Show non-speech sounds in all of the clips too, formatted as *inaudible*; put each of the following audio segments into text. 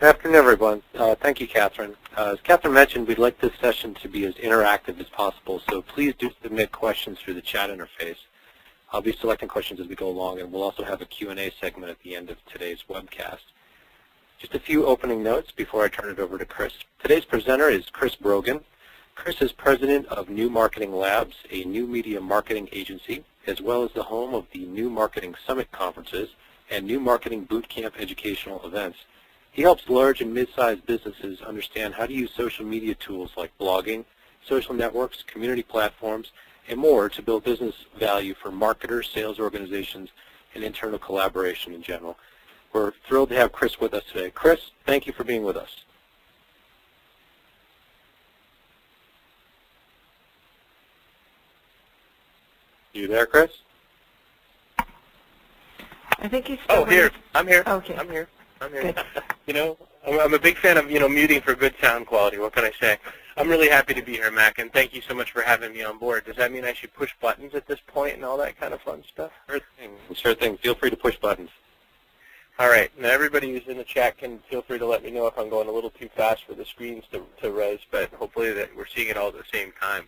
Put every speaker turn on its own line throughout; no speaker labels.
Good afternoon, everyone. Uh, thank you, Catherine. Uh, as Catherine mentioned, we'd like this session to be as interactive as possible, so please do submit questions through the chat interface. I'll be selecting questions as we go along, and we'll also have a Q&A segment at the end of today's webcast. Just a few opening notes before I turn it over to Chris. Today's presenter is Chris Brogan. Chris is president of New Marketing Labs, a new media marketing agency, as well as the home of the New Marketing Summit conferences and New Marketing Bootcamp educational events. He helps large and mid-sized businesses understand how to use social media tools like blogging, social networks, community platforms, and more to build business value for marketers, sales organizations, and internal collaboration in general. We're thrilled to have Chris with us today. Chris, thank you for being with us. You there, Chris?
I think he's oh, still
Oh, here. I'm here.
Okay.
I'm here. I'm here.
Good.
you know, I'm, I'm a big fan of, you know, muting for good sound quality. What can I say? I'm really happy to be here, Mac, and thank you so much for having me on board. Does that mean I should push buttons at this point and all that kind of fun stuff?
Sure thing. Sure thing. Feel free to push buttons.
All right. Now, everybody who's in the chat can feel free to let me know if I'm going a little too fast for the screens to, to res, but hopefully that we're seeing it all at the same time.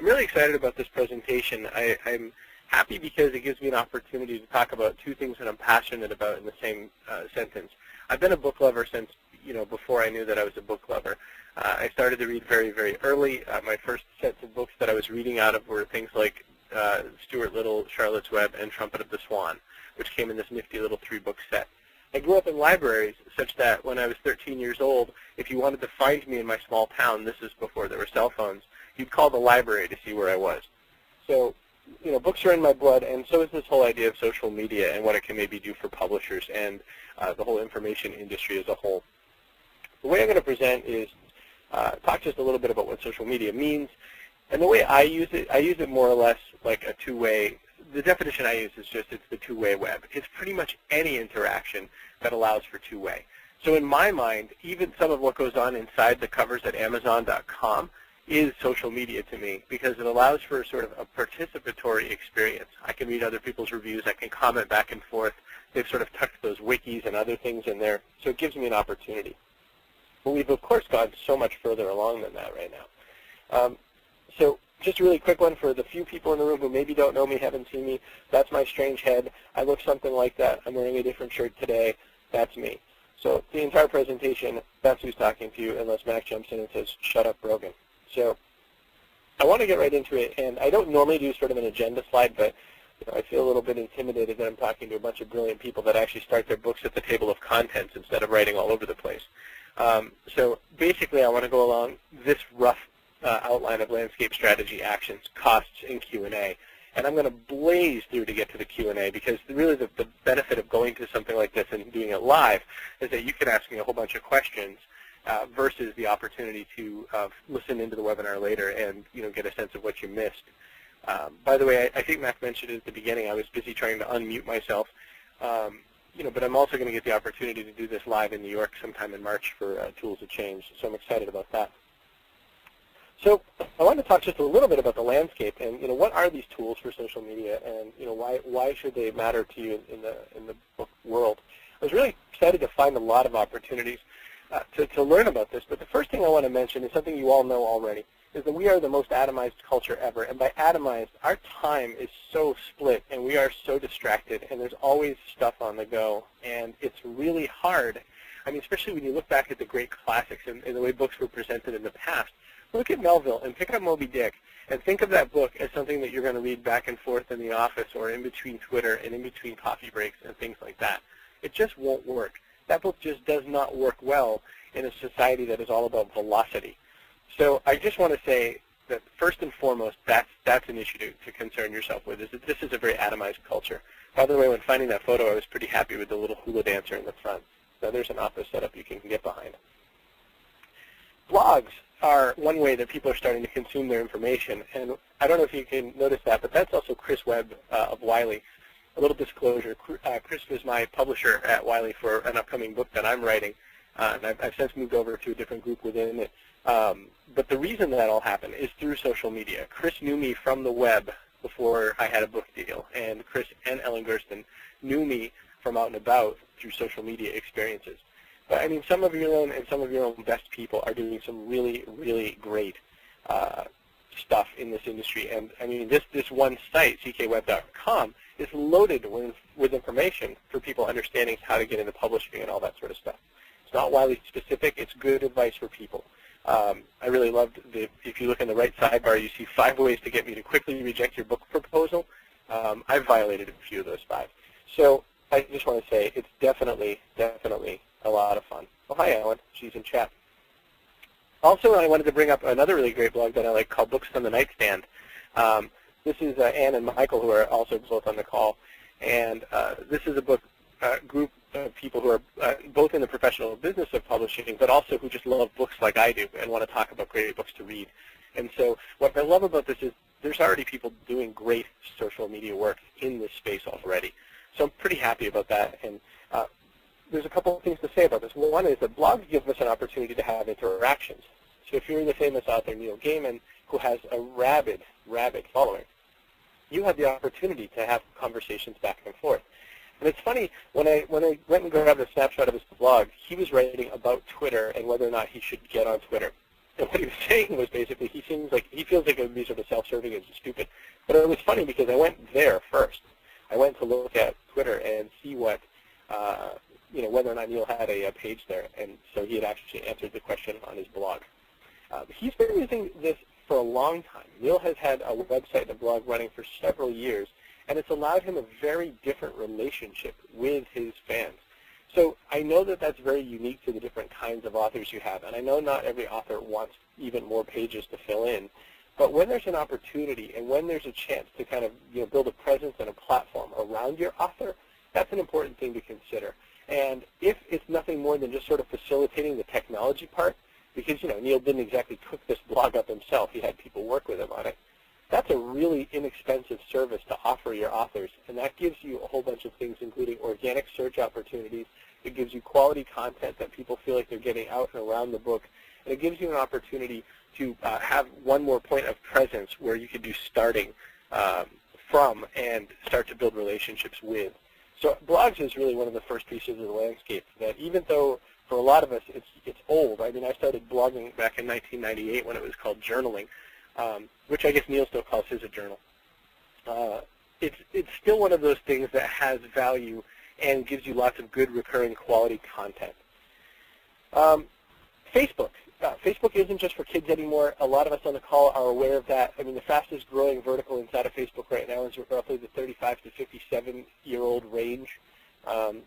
I'm really excited about this presentation. I, I'm happy because it gives me an opportunity to talk about two things that I'm passionate about in the same uh, sentence. I've been a book lover since, you know, before I knew that I was a book lover. Uh, I started to read very, very early. Uh, my first sets of books that I was reading out of were things like uh, Stuart Little, Charlotte's Web, and Trumpet of the Swan, which came in this nifty little three-book set. I grew up in libraries such that when I was 13 years old, if you wanted to find me in my small town, this is before there were cell phones, you'd call the library to see where I was. So, you know, books are in my blood, and so is this whole idea of social media and what it can maybe do for publishers and uh, the whole information industry as a whole. The way I'm going to present is uh, talk just a little bit about what social media means, and the way I use it, I use it more or less like a two-way. The definition I use is just it's the two-way web. It's pretty much any interaction that allows for two-way. So in my mind, even some of what goes on inside the covers at Amazon.com is social media to me because it allows for sort of a participatory experience. I can read other people's reviews. I can comment back and forth. They've sort of tucked those wikis and other things in there, so it gives me an opportunity. But we've, of course, gone so much further along than that right now. Um, so just a really quick one for the few people in the room who maybe don't know me, haven't seen me. That's my strange head. I look something like that. I'm wearing a different shirt today. That's me. So the entire presentation, that's who's talking to you, unless Mac jumps in and says, shut up, Brogan. So I want to get right into it, and I don't normally do sort of an agenda slide, but you know, I feel a little bit intimidated that I'm talking to a bunch of brilliant people that actually start their books at the table of contents instead of writing all over the place. Um, so basically, I want to go along this rough uh, outline of landscape strategy, actions, costs, and Q&A. And I'm going to blaze through to get to the Q&A because really the, the benefit of going to something like this and doing it live is that you can ask me a whole bunch of questions uh, versus the opportunity to uh, listen into the webinar later and you know get a sense of what you missed. Um, by the way, I, I, think Mac mentioned at the beginning I was busy trying to unmute myself. Um, you know, but I'm also going to get the opportunity to do this live in New York sometime in March for uh, Tools of Change, so I'm excited about that. So I want to talk just a little bit about the landscape and you know what are these tools for social media and you know why why should they matter to you in, in the in the book world. I was really excited to find a lot of opportunities uh, to, to learn about this, but the first thing I want to mention is something you all know already, is that we are the most atomized culture ever. And by atomized, our time is so split and we are so distracted and there's always stuff on the go. And it's really hard. I mean, especially when you look back at the great classics and, and the way books were presented in the past. Look at Melville and pick up Moby Dick and think of that book as something that you're going to read back and forth in the office or in between Twitter and in between coffee breaks and things like that. It just won't work that book just does not work well in a society that is all about velocity. So I just want to say that first and foremost, that's, that's an issue to, to concern yourself with, is that this is a very atomized culture. By the way, when finding that photo, I was pretty happy with the little hula dancer in the front. So there's an office setup you can get behind. Blogs are one way that people are starting to consume their information. And I don't know if you can notice that, but that's also Chris Webb uh, of Wiley a little disclosure, uh, Chris is my publisher at Wiley for an upcoming book that I'm writing, uh, and I've, I've, since moved over to a different group within it. Um, but the reason that all happened is through social media. Chris knew me from the web before I had a book deal, and Chris and Ellen Gerstein knew me from out and about through social media experiences. But I mean, some of your own and some of your own best people are doing some really, really great uh, stuff in this industry. And I mean, this this one site, ckweb.com, is loaded with with information for people understanding how to get into publishing and all that sort of stuff. It's not widely specific. It's good advice for people. Um, I really loved the, if you look in the right sidebar, you see five ways to get me to quickly reject your book proposal. Um, I've violated a few of those five. So I just want to say it's definitely, definitely a lot of fun. Oh, hi, Ellen. She's in chat. Also, I wanted to bring up another really great blog that I like called Books on the Nightstand. Um, this is uh, Ann and Michael, who are also both on the call. And uh, this is a book uh, group of people who are uh, both in the professional business of publishing, but also who just love books like I do and want to talk about great books to read. And so what I love about this is there's already people doing great social media work in this space already. So I'm pretty happy about that. And uh, there's a couple of things to say about this. One is that blogs give us an opportunity to have interactions. So if you're the famous author Neil Gaiman, who has a rabid, rabid following, you have the opportunity to have conversations back and forth. And it's funny, when I, when I went and grabbed a snapshot of his blog, he was writing about Twitter and whether or not he should get on Twitter. *laughs* And what he was saying was basically he seems like, he feels like it would be sort of self-serving and stupid. But it was funny because I went there first. I went to look at Twitter and see what, uh, you know, whether or not Neil had a, a, page there. And so he had actually answered the question on his blog. Uh, he's been using this for a long time. Neil has had a website and a blog running for several years, and it's allowed him a very different relationship with his fans. So I know that that's very unique to the different kinds of authors you have, and I know not every author wants even more pages to fill in. But when there's an opportunity and when there's a chance to kind of you know, build a presence and a platform around your author, that's an important thing to consider. And if it's nothing more than just sort of facilitating the technology part, because you know Neil didn't exactly cook this blog up himself, he had people work with him on it. That's a really inexpensive service to offer your authors, and that gives you a whole bunch of things, including organic search opportunities. It gives you quality content that people feel like they're getting out and around the book, and it gives you an opportunity to uh, have one more point of presence where you could do starting um, from and start to build relationships with. So blogs is really one of the first pieces of the landscape that even though for a lot of us it's, it's old, I mean I started blogging back in 1998 when it was called journaling, um, which I guess Neil still calls his a journal. Uh, it's, it's still one of those things that has value and gives you lots of good recurring quality content. Um, Facebook. Uh, Facebook isn't just for kids anymore. A lot of us on the call are aware of that. I mean, the fastest growing vertical inside of Facebook right now is roughly the 35 to 57 year old range. Um,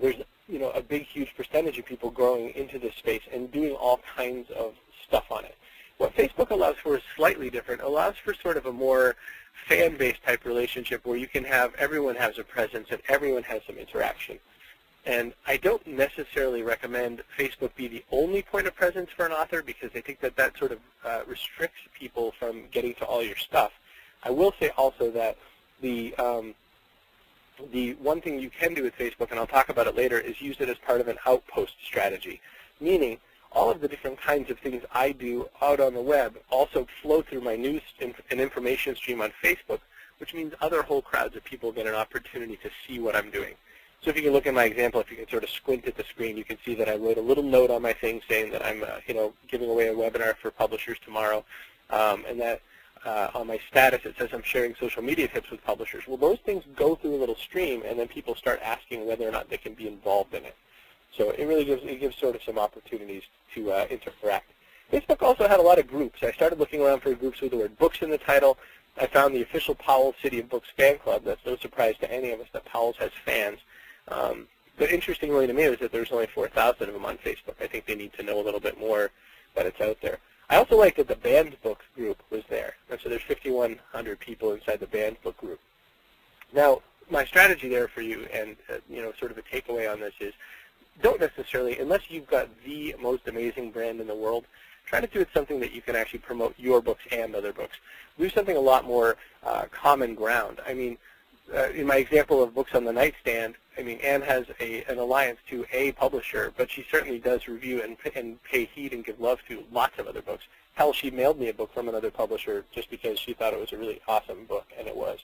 there's you know a big, huge percentage of people growing into this space and doing all kinds of stuff on it. What Facebook allows for is slightly different. It allows for sort of a more fan-based type relationship where you can have everyone has a presence and everyone has some interaction. And I don't necessarily recommend Facebook be the only point of presence for an author because I think that that sort of uh, restricts people from getting to all your stuff. I will say also that the um, the one thing you can do with Facebook, and I'll talk about it later, is use it as part of an outpost strategy, meaning all of the different kinds of things I do out on the web also flow through my news and information stream on Facebook, which means other whole crowds of people get an opportunity to see what I'm doing. So if you can look at my example, if you can sort of squint at the screen, you can see that I wrote a little note on my thing saying that I'm, uh, you know, giving away a webinar for publishers tomorrow, um, and that uh, on my status it says I'm sharing social media tips with publishers. Well, those things go through a little stream, and then people start asking whether or not they can be involved in it. So it really gives it gives sort of some opportunities to uh, interact. Facebook also had a lot of groups. I started looking around for groups with the word books in the title. I found the official Powell City of Books fan club. That's no surprise to any of us that Powell's has fans. Um, but interestingly to me is that there's only 4,000 of them on Facebook. I think they need to know a little bit more that it's out there. I also like that the banned books group was there. And so there's 5,100 people inside the banned book group. Now, my strategy there for you and, uh, you know, sort of a takeaway on this is don't necessarily, unless you've got the most amazing brand in the world, try to do it something that you can actually promote your books and other books. Do something a lot more uh, common ground. I mean, uh, in my example of books on the nightstand, I mean, Anne has a, an alliance to a publisher, but she certainly does review and, and pay heed and give love to lots of other books. Hell, she mailed me a book from another publisher just because she thought it was a really awesome book, and it was.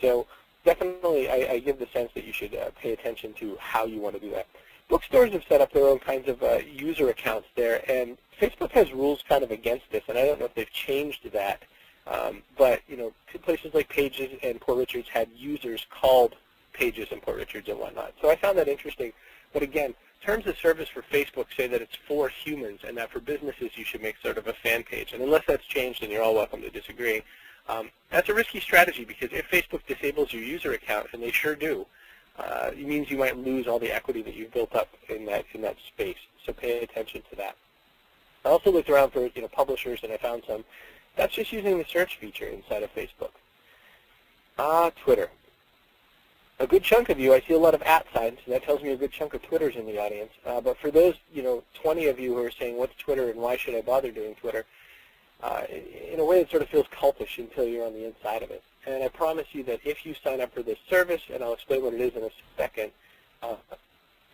So definitely, I, I give the sense that you should uh, pay attention to how you want to do that. bookstores have set up their own kinds of uh, user accounts there, and Facebook has rules kind of against this, and I don't know if they've changed that. Um, but you know, places like Pages and Port Richards had users called Pages and Port Richards and whatnot. So I found that interesting. But again, terms of service for Facebook say that it's for humans, and that for businesses you should make sort of a fan page. And unless that's changed, and you're all welcome to disagree, um, that's a risky strategy because if Facebook disables your user account, and they sure do, uh, it means you might lose all the equity that you've built up in that in that space. So pay attention to that. I also looked around for you know publishers, and I found some. That's just using the search feature inside of Facebook. Ah, Twitter. A good chunk of you, I see a lot of at signs, and that tells me a good chunk of Twitter's in the audience. Uh, but for those, you know, 20 of you who are saying, what's Twitter and why should I bother doing Twitter, uh, in a way it sort of feels cultish until you're on the inside of it. And I promise you that if you sign up for this service, and I'll explain what it is in a second, uh,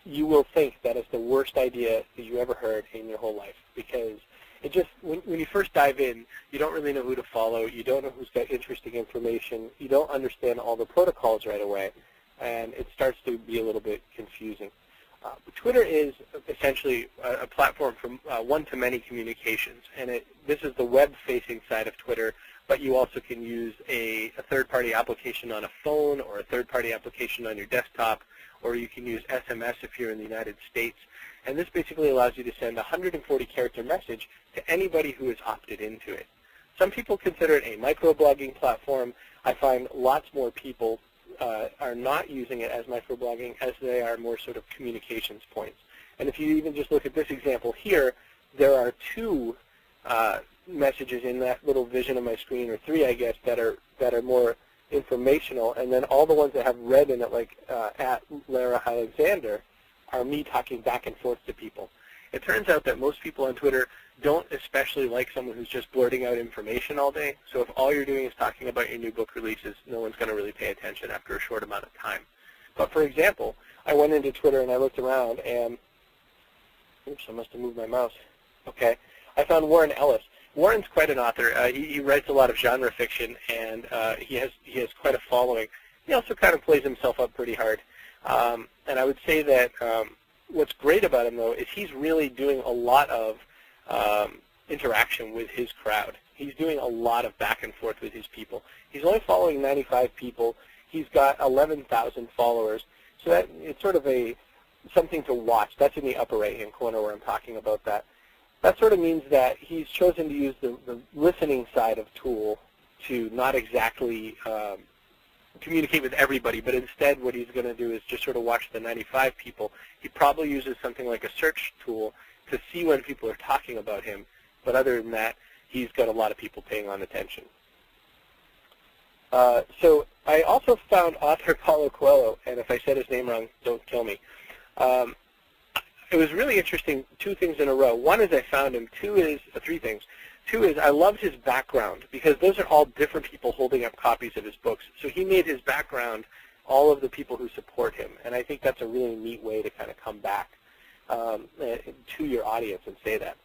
you will think that is the worst idea that you ever heard in your whole life because it just when, when you first dive in, you don't really know who to follow. You don't know who's got interesting information. You don't understand all the protocols right away, and it starts to be a little bit confusing. Uh, Twitter is essentially a, a platform for uh, one-to-many communications, and it, this is the web-facing side of Twitter but you also can use a, a third-party application on a phone or a third-party application on your desktop, or you can use SMS if you're in the United States. And this basically allows you to send a 140-character message to anybody who has opted into it. Some people consider it a microblogging platform. I find lots more people uh, are not using it as microblogging as they are more sort of communications points. And if you even just look at this example here, there are two uh, messages in that little vision of my screen, or three, I guess, that are that are more informational, and then all the ones that have red in it, like uh, at Lara Alexander, are me talking back and forth to people. It turns out that most people on Twitter don't especially like someone who's just blurting out information all day. So if all you're doing is talking about your new book releases, no one's going to really pay attention after a short amount of time. But for example, I went into Twitter and I looked around and, oops, I must have moved my mouse. Okay, I found Warren Ellis. Warren's quite an author. Uh, he, he, writes a lot of genre fiction, and uh, he has he has quite a following. He also kind of plays himself up pretty hard. Um, and I would say that um, what's great about him, though, is he's really doing a lot of um, interaction with his crowd. He's doing a lot of back and forth with his people. He's only following 95 people. He's got 11,000 followers. So that it's sort of a something to watch. That's in the upper right-hand corner where I'm talking about that. That sort of means that he's chosen to use the, the listening side of tool to not exactly um, communicate with everybody, but instead what he's going to do is just sort of watch the 95 people. He probably uses something like a search tool to see when people are talking about him, but other than that, he's got a lot of people paying on attention. Uh, so I also found author *laughs* Paulo Coelho, and if I said his name wrong, don't kill me. Um, it was really interesting, two things in a row. One is I found him. Two is, uh, three things. Two is I loved his background because those are all different people holding up copies of his books. So he made his background all of the people who support him. And I think that's a really neat way to kind of come back um, to your audience and say that.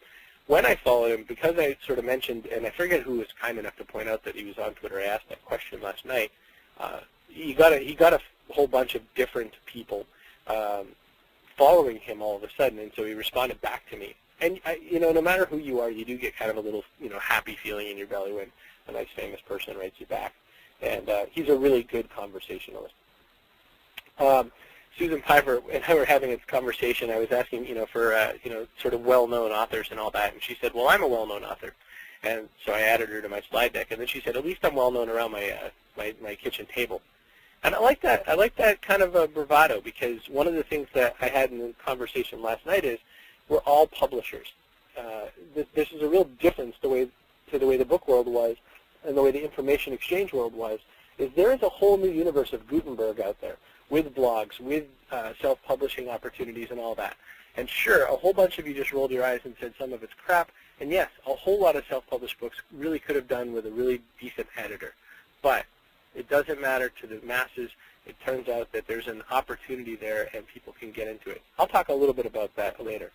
When I followed him, because I sort of mentioned, and I forget who was kind enough to point out that he was on Twitter, I asked that question last night. Uh, he got a he got a whole bunch of different people um, following him all of a sudden, and so he responded back to me. And I, you know, no matter who you are, you do get kind of a little, you know, happy feeling in your belly when a nice famous person writes you back. And uh, he's a really good conversationalist. Um, Susan Piver and I were having this conversation. I was asking, you know, for uh, you know, sort of well-known authors and all that, and she said, "Well, I'm a well-known author," and so I added her to my slide deck. And then she said, "At least I'm well-known around my uh, my my kitchen table." And I like that. I like that kind of a bravado because one of the things that I had in the conversation last night is we're all publishers. Uh, this, this is a real difference the way to the way the book world was and the way the information exchange world was. Is there is a whole new universe of Gutenberg out there with blogs, with uh, self-publishing opportunities, and all that. And sure, a whole bunch of you just rolled your eyes and said some of it's crap. And yes, a whole lot of self-published books really could have done with a really decent editor. But it doesn't matter to the masses. It turns out that there's an opportunity there and people can get into it. I'll talk a little bit about that later.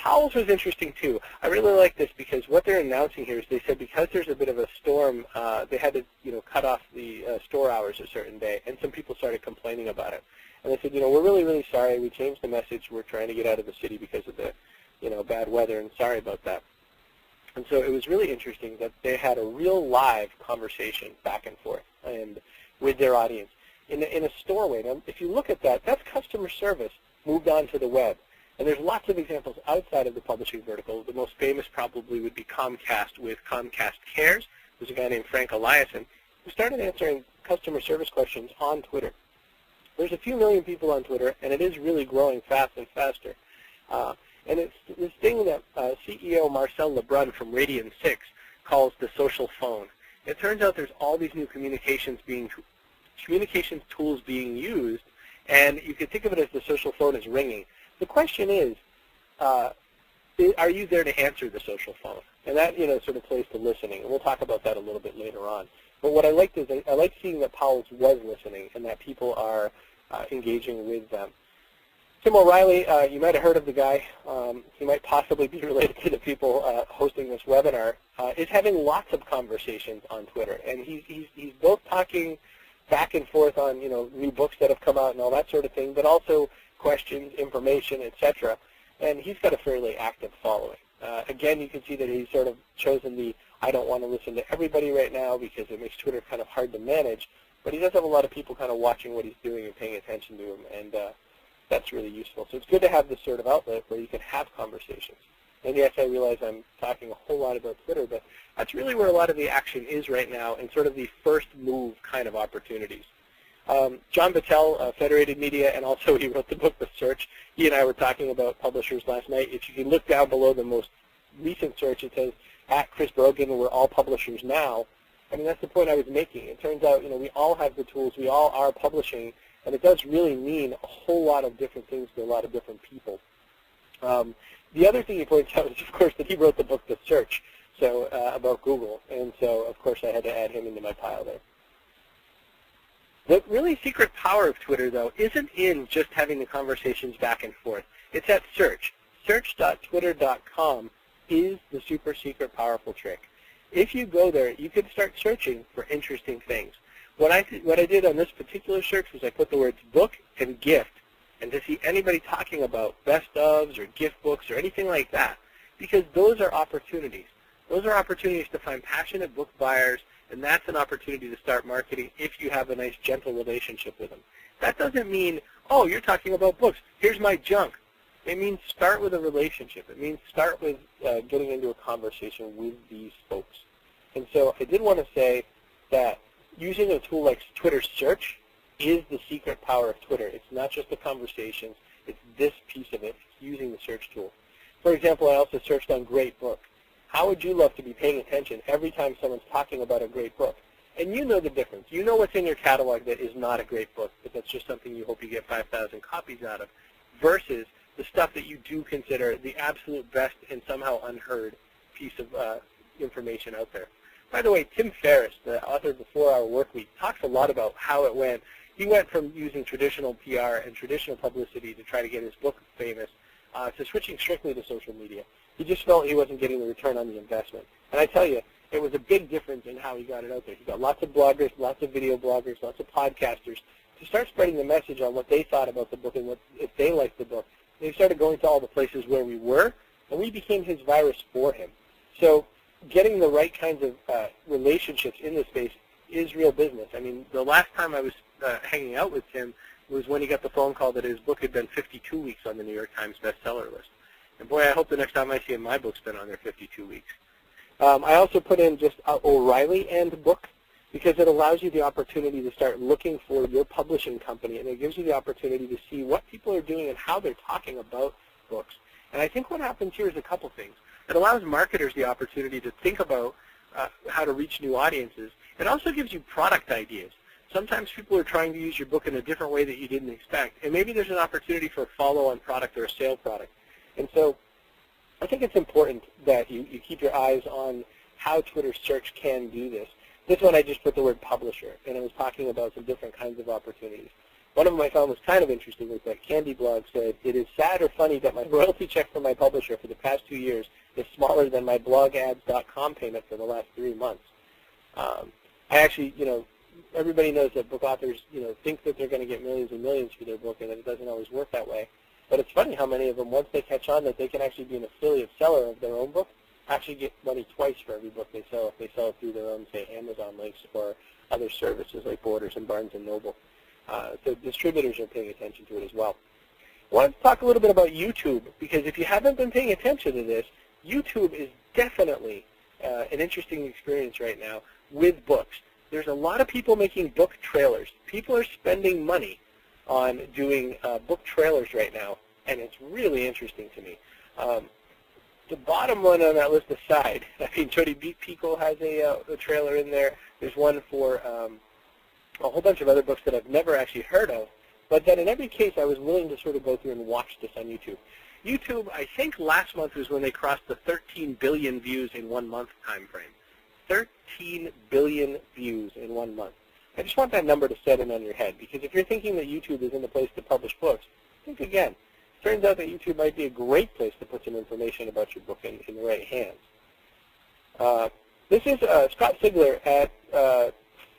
Powell's was interesting too. I really like this because what they're announcing here is they said because there's a bit of a storm, uh, they had to you know cut off the uh, store hours a certain day, and some people started complaining about it. And they said, you know, we're really really sorry. We changed the message. We're trying to get out of the city because of the you know bad weather, and sorry about that. And so it was really interesting that they had a real live conversation back and forth and with their audience in a, in a storeway. Now, if you look at that, that's customer service moved on to the web. And there's lots of examples outside of the publishing vertical. The most famous probably would be Comcast with Comcast Cares. There's a guy named Frank Eliason who started answering customer service questions on Twitter. There's a few million people on Twitter, and it is really growing fast and faster. Uh, and it's this thing that uh, CEO Marcel Lebrun from Radian 6 calls the social phone. It turns out there's all these new communications being communications tools being used, and you can think of it as the social phone is ringing. The question is, uh, are you there to answer the social phone? And that, you know, sort of plays to listening. And we'll talk about that a little bit later on. But what I liked is I, I like seeing that Powell's was listening and that people are uh, engaging with them. Tim O'Reilly, uh, you might have heard of the guy. Um, he might possibly be *laughs* related to the people uh, hosting this webinar. Uh, is having lots of conversations on Twitter, and he's he's he's both talking back and forth on you know new books that have come out and all that sort of thing, but also questions, information, etc. And he's got a fairly active following. Uh, again, you can see that he's sort of chosen the I don't want to listen to everybody right now because it makes Twitter kind of hard to manage. But he does have a lot of people kind of watching what he's doing and paying attention to him, and uh, that's really useful. So it's good to have this sort of outlet where you can have conversations. And yes, I realize I'm talking a whole lot about Twitter, but that's really where a lot of the action is right now and sort of the first move kind of opportunities. Um, John Battelle, uh, Federated Media, and also *laughs* he wrote the book The Search. He and I were talking about publishers last night. If you look down below the most recent search, it says, at Chris Brogan, we're all publishers now. I mean, that's the point I was making. It turns out, you know, we all have the tools. We all are publishing, and it does really mean a whole lot of different things to a lot of different people. Um, the other thing he points *laughs* out is, of course, that he wrote the book The Search, so uh, about Google, and so, of course, I had to add him into my pile there. The really secret power of Twitter, though, isn't in just having the conversations back and forth. It's at search. Search.twitter.com is the super secret powerful trick. If you go there, you can start searching for interesting things. What I, what I did on this particular search was I put the words book and gift and to see anybody talking about best ofs or gift books or anything like that because those are opportunities. Those are opportunities to find passionate book buyers and that's an opportunity to start marketing if you have a nice, gentle relationship with them. That doesn't mean, oh, you're talking about books. Here's my junk. It means start with a relationship. It means start with uh, getting into a conversation with these folks. And so I did want to say that using a tool like Twitter Search is the secret power of Twitter. It's not just the conversations. It's this piece of it, using the search tool. For example, I also searched on great book. How would you love to be paying attention every time someone's talking about a great book? And you know the difference. You know what's in your catalog that is not a great book, but that's just something you hope you get 5,000 copies out of, versus the stuff that you do consider the absolute best and somehow unheard piece of uh, information out there. By the way, Tim Ferriss, the author of The 4-Hour Workweek, talks a lot about how it went. He went from using traditional PR and traditional publicity to try to get his book famous uh, to switching strictly to social media. He just felt he wasn't getting the return on the investment. And I tell you, it was a big difference in how he got it out there. He got lots of bloggers, lots of video bloggers, lots of podcasters to start spreading the message on what they thought about the book and what if they liked the book. They started going to all the places where we were, and we became his virus for him. So getting the right kinds of uh, relationships in this space is real business. I mean, the last time I was uh, hanging out with Tim was when he got the phone call that his book had been 52 weeks on the New York Times bestseller list. And boy, I hope the next time I see him, my book's been on there 52 weeks. Um, I also put in just O'Reilly and book because it allows you the opportunity to start looking for your publishing company, and it gives you the opportunity to see what people are doing and how they're talking about books. And I think what happens here is a couple things. It allows marketers the opportunity to think about uh, how to reach new audiences. It also gives you product ideas. Sometimes people are trying to use your book in a different way that you didn't expect, and maybe there's an opportunity for a follow-on product or a sale product. And so I think it's important that you, you keep your eyes on how Twitter search can do this. This one I just put the word publisher, and I was talking about some different kinds of opportunities. One of them I found was kind of interesting was that Candy Blog said, it is sad or funny that my *laughs* royalty check from my publisher for the past two years is smaller than my blogads.com payment for the last three months. Um, I actually, you know, everybody knows that book authors, you know, think that they're going to get millions and millions for their book, and that it doesn't always work that way. But it's funny how many of them, once they catch on that they can actually be an affiliate seller of their own book, actually get money twice for every book they sell if they sell it through their own, say, Amazon links or other services like Borders and Barnes & Noble. Uh, so distributors are paying attention to it as well. I wanted to talk a little bit about YouTube because if you haven't been paying attention to this, YouTube is definitely uh, an interesting experience right now with books. There's a lot of people making book trailers. People are spending money on doing uh, book trailers right now, and it's really interesting to me. Um, the bottom one on that list aside, *laughs* I mean, Jodi Picoult has a, uh, a, trailer in there. There's one for um, a whole bunch of other books that I've never actually heard of, but then in every case I was willing to sort of go through and watch this on YouTube. YouTube, I think last month was when they crossed the 13 billion views in one month time frame. 13 billion views in one month. I just want that number to set in on your head because if you're thinking that YouTube isn't the place to publish books, think again. Turns out that YouTube might be a great place to put some information about your book in, in the right hands. Uh, this is uh, Scott Sigler at uh,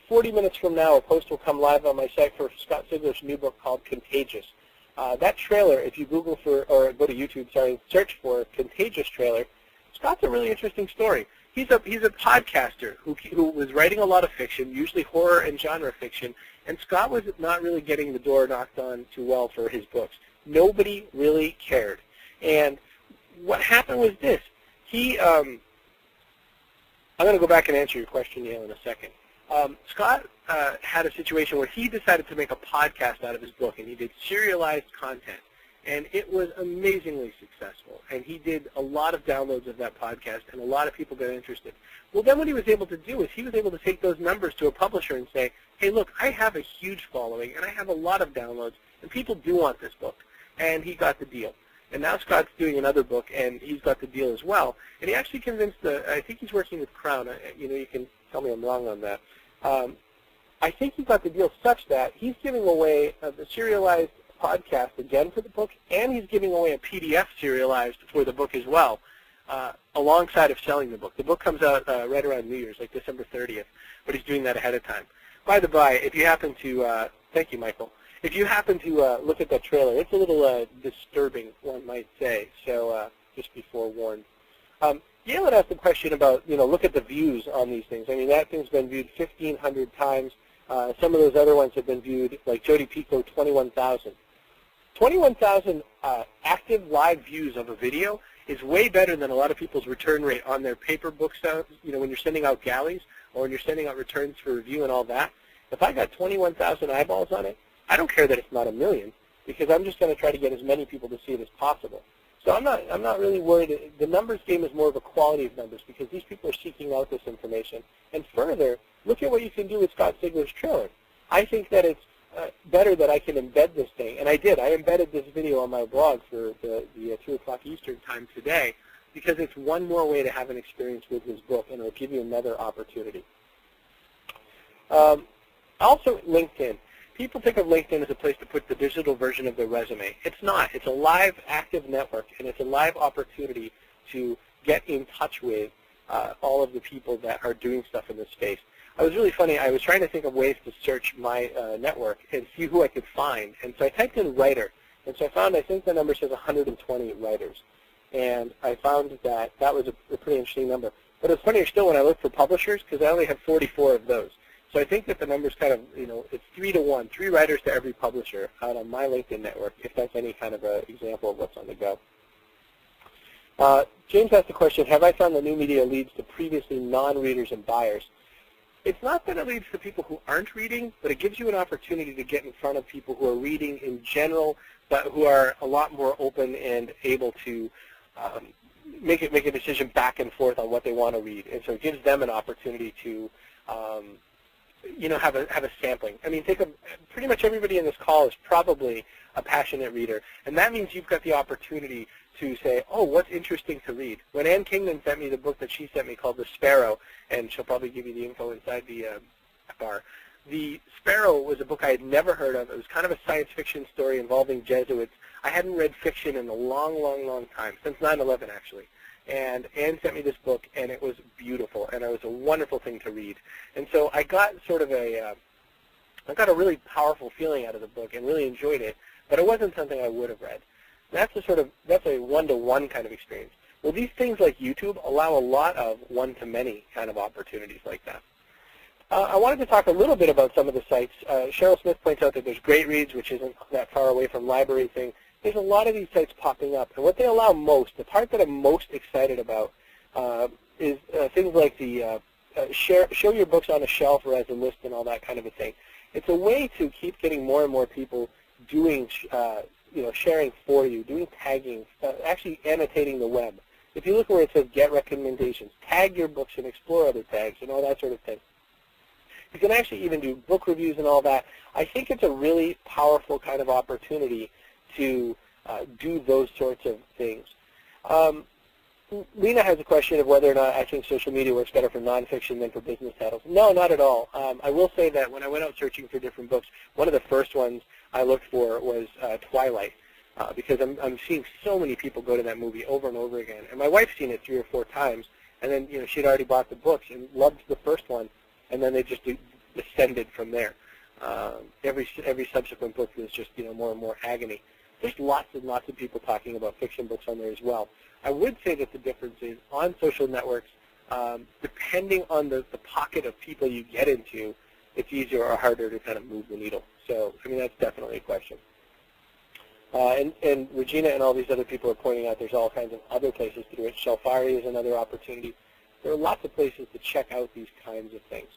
40 minutes from now, a post will come live on my site for Scott Sigler's new book called Contagious. Uh, that trailer, if you Google for, or go to YouTube, sorry, search for Contagious trailer, Scott's a really interesting story. He's a, he's a podcaster who, who was writing a lot of fiction, usually horror and genre fiction, and Scott was not really getting the door knocked on too well for his books. Nobody really cared. And what happened was this. He, um, I'm going to go back and answer your question, Neil, in a second. Um, Scott uh, had a situation where he decided to make a podcast out of his book, and he did serialized content. And it was amazingly successful. And he did a lot of downloads of that podcast, and a lot of people got interested. Well, then what he was able to do is he was able to take those numbers to a publisher and say, hey, look, I have a huge following, and I have a lot of downloads, and people do want this book. And he got the deal. And now Scott's doing another book, and he's got the deal as well. And he actually convinced the, I think he's working with Crown. You know, you can tell me I'm wrong on that. Um, I think he got the deal such that he's giving away the serialized podcast again for the book, and he's giving away a PDF serialized for the book as well, uh, alongside of selling the book. The book comes out uh, right around New Year's, like December 30th, but he's doing that ahead of time. By the by, if you happen to, uh, thank you, Michael. If you happen to uh, look at that trailer, it's a little uh, disturbing, one might say. So uh, just be forewarned. Um, had asked a question about, you know, look at the views on these things. I mean, that thing's been viewed 1,500 times. Uh, some of those other ones have been viewed, like Jodi Picoult, 21,000. 21,000 uh, active live views of a video is way better than a lot of people's return rate on their paper books, uh, you know, when you're sending out galleys or when you're sending out returns for review and all that. If I got 21,000 eyeballs on it, I don't care that it's not a million because I'm just going to try to get as many people to see it as possible. So I'm not, I'm not really worried. The numbers game is more of a quality of numbers because these people are seeking out this information. And further, look at what you can do with Scott Sigler's trailer. I think that it's uh, better that I can embed this thing. And I did. I embedded this video on my blog for the, the uh, 2 o'clock Eastern time today because it's one more way to have an experience with this book, and it will give you another opportunity. Um, also, LinkedIn people think of LinkedIn as a place to put the digital version of their resume. It's not. It's a live, active network, and it's a live opportunity to get in touch with uh, all of the people that are doing stuff in this space. I was really funny. I was trying to think of ways to search my uh, network and see who I could find. And so I typed in writer. And so I found, I think the number says 120 writers. And I found that that was a, a pretty interesting number. But it's funnier still when I look for publishers because I only have 44 of those. So I think that the number's kind of, you know, it's three to one, three writers to every publisher out on my LinkedIn network, if that's any kind of an example of what's on the go. Uh, James asked the question, have I found the new media leads to previously non-readers and buyers? It's not that it leads to people who aren't reading, but it gives you an opportunity to get in front of people who are reading in general, but who are a lot more open and able to um, make it make a decision back and forth on what they want to read. And so it gives them an opportunity to um, you know, have a have a sampling. I mean, think of pretty much everybody in this call is probably a passionate reader, and that means you've got the opportunity to say, oh, what's interesting to read. When Ann Kingman sent me the book that she sent me called The Sparrow, and she'll probably give you the info inside the uh, bar. The Sparrow was a book I had never heard of. It was kind of a science fiction story involving Jesuits. I hadn't read fiction in a long, long, long time, since 9-11 actually. And Anne sent me this book, and it was beautiful, and it was a wonderful thing to read. And so I got sort of a, uh, I got a really powerful feeling out of the book and really enjoyed it, but it wasn't something I would have read. That's a sort of, that's a one-to-one -one kind of experience. Well, these things like YouTube allow a lot of one-to-many kind of opportunities like that. Uh, I wanted to talk a little bit about some of the sites. Uh, Cheryl Smith points out that there's Goodreads, which isn't that far away from LibraryThing. There's a lot of these sites popping up, and what they allow most, the part that I'm most excited about, uh, is uh, things like the uh, uh, share, show your books on a shelf or as a list and all that kind of a thing. It's a way to keep getting more and more people doing, you know, sharing for you, doing tagging, actually annotating the web. If you look where it says get recommendations, tag your books and explore other tags and all that sort of thing. You can actually even do book reviews and all that. I think it's a really powerful kind of opportunity to uh, do those sorts of things. Um, Lena has a question of whether or not I think social media works better for nonfiction than for business titles. No, not at all. Um, I will say that when I went out searching for different books, one of the first ones I looked for was uh, Twilight uh, because I'm, I'm seeing so many people go to that movie over and over again. And my wife's seen it three or four times, and then you know she'd already bought the books and loved the first one, and then they just descended from there. Uh, every every subsequent book was just you know more and more agony. There's lots and lots of people talking about fiction books on there as well. I would say that the difference is on social networks, um, depending on the, the pocket of people you get into, it's easier or harder to kind of move the needle. So, I mean, that's definitely a question. Uh, and, and Regina and all these other people are pointing out there's all kinds of other places to do it. Shelfari is another opportunity. There are lots of places to check out these kinds of things.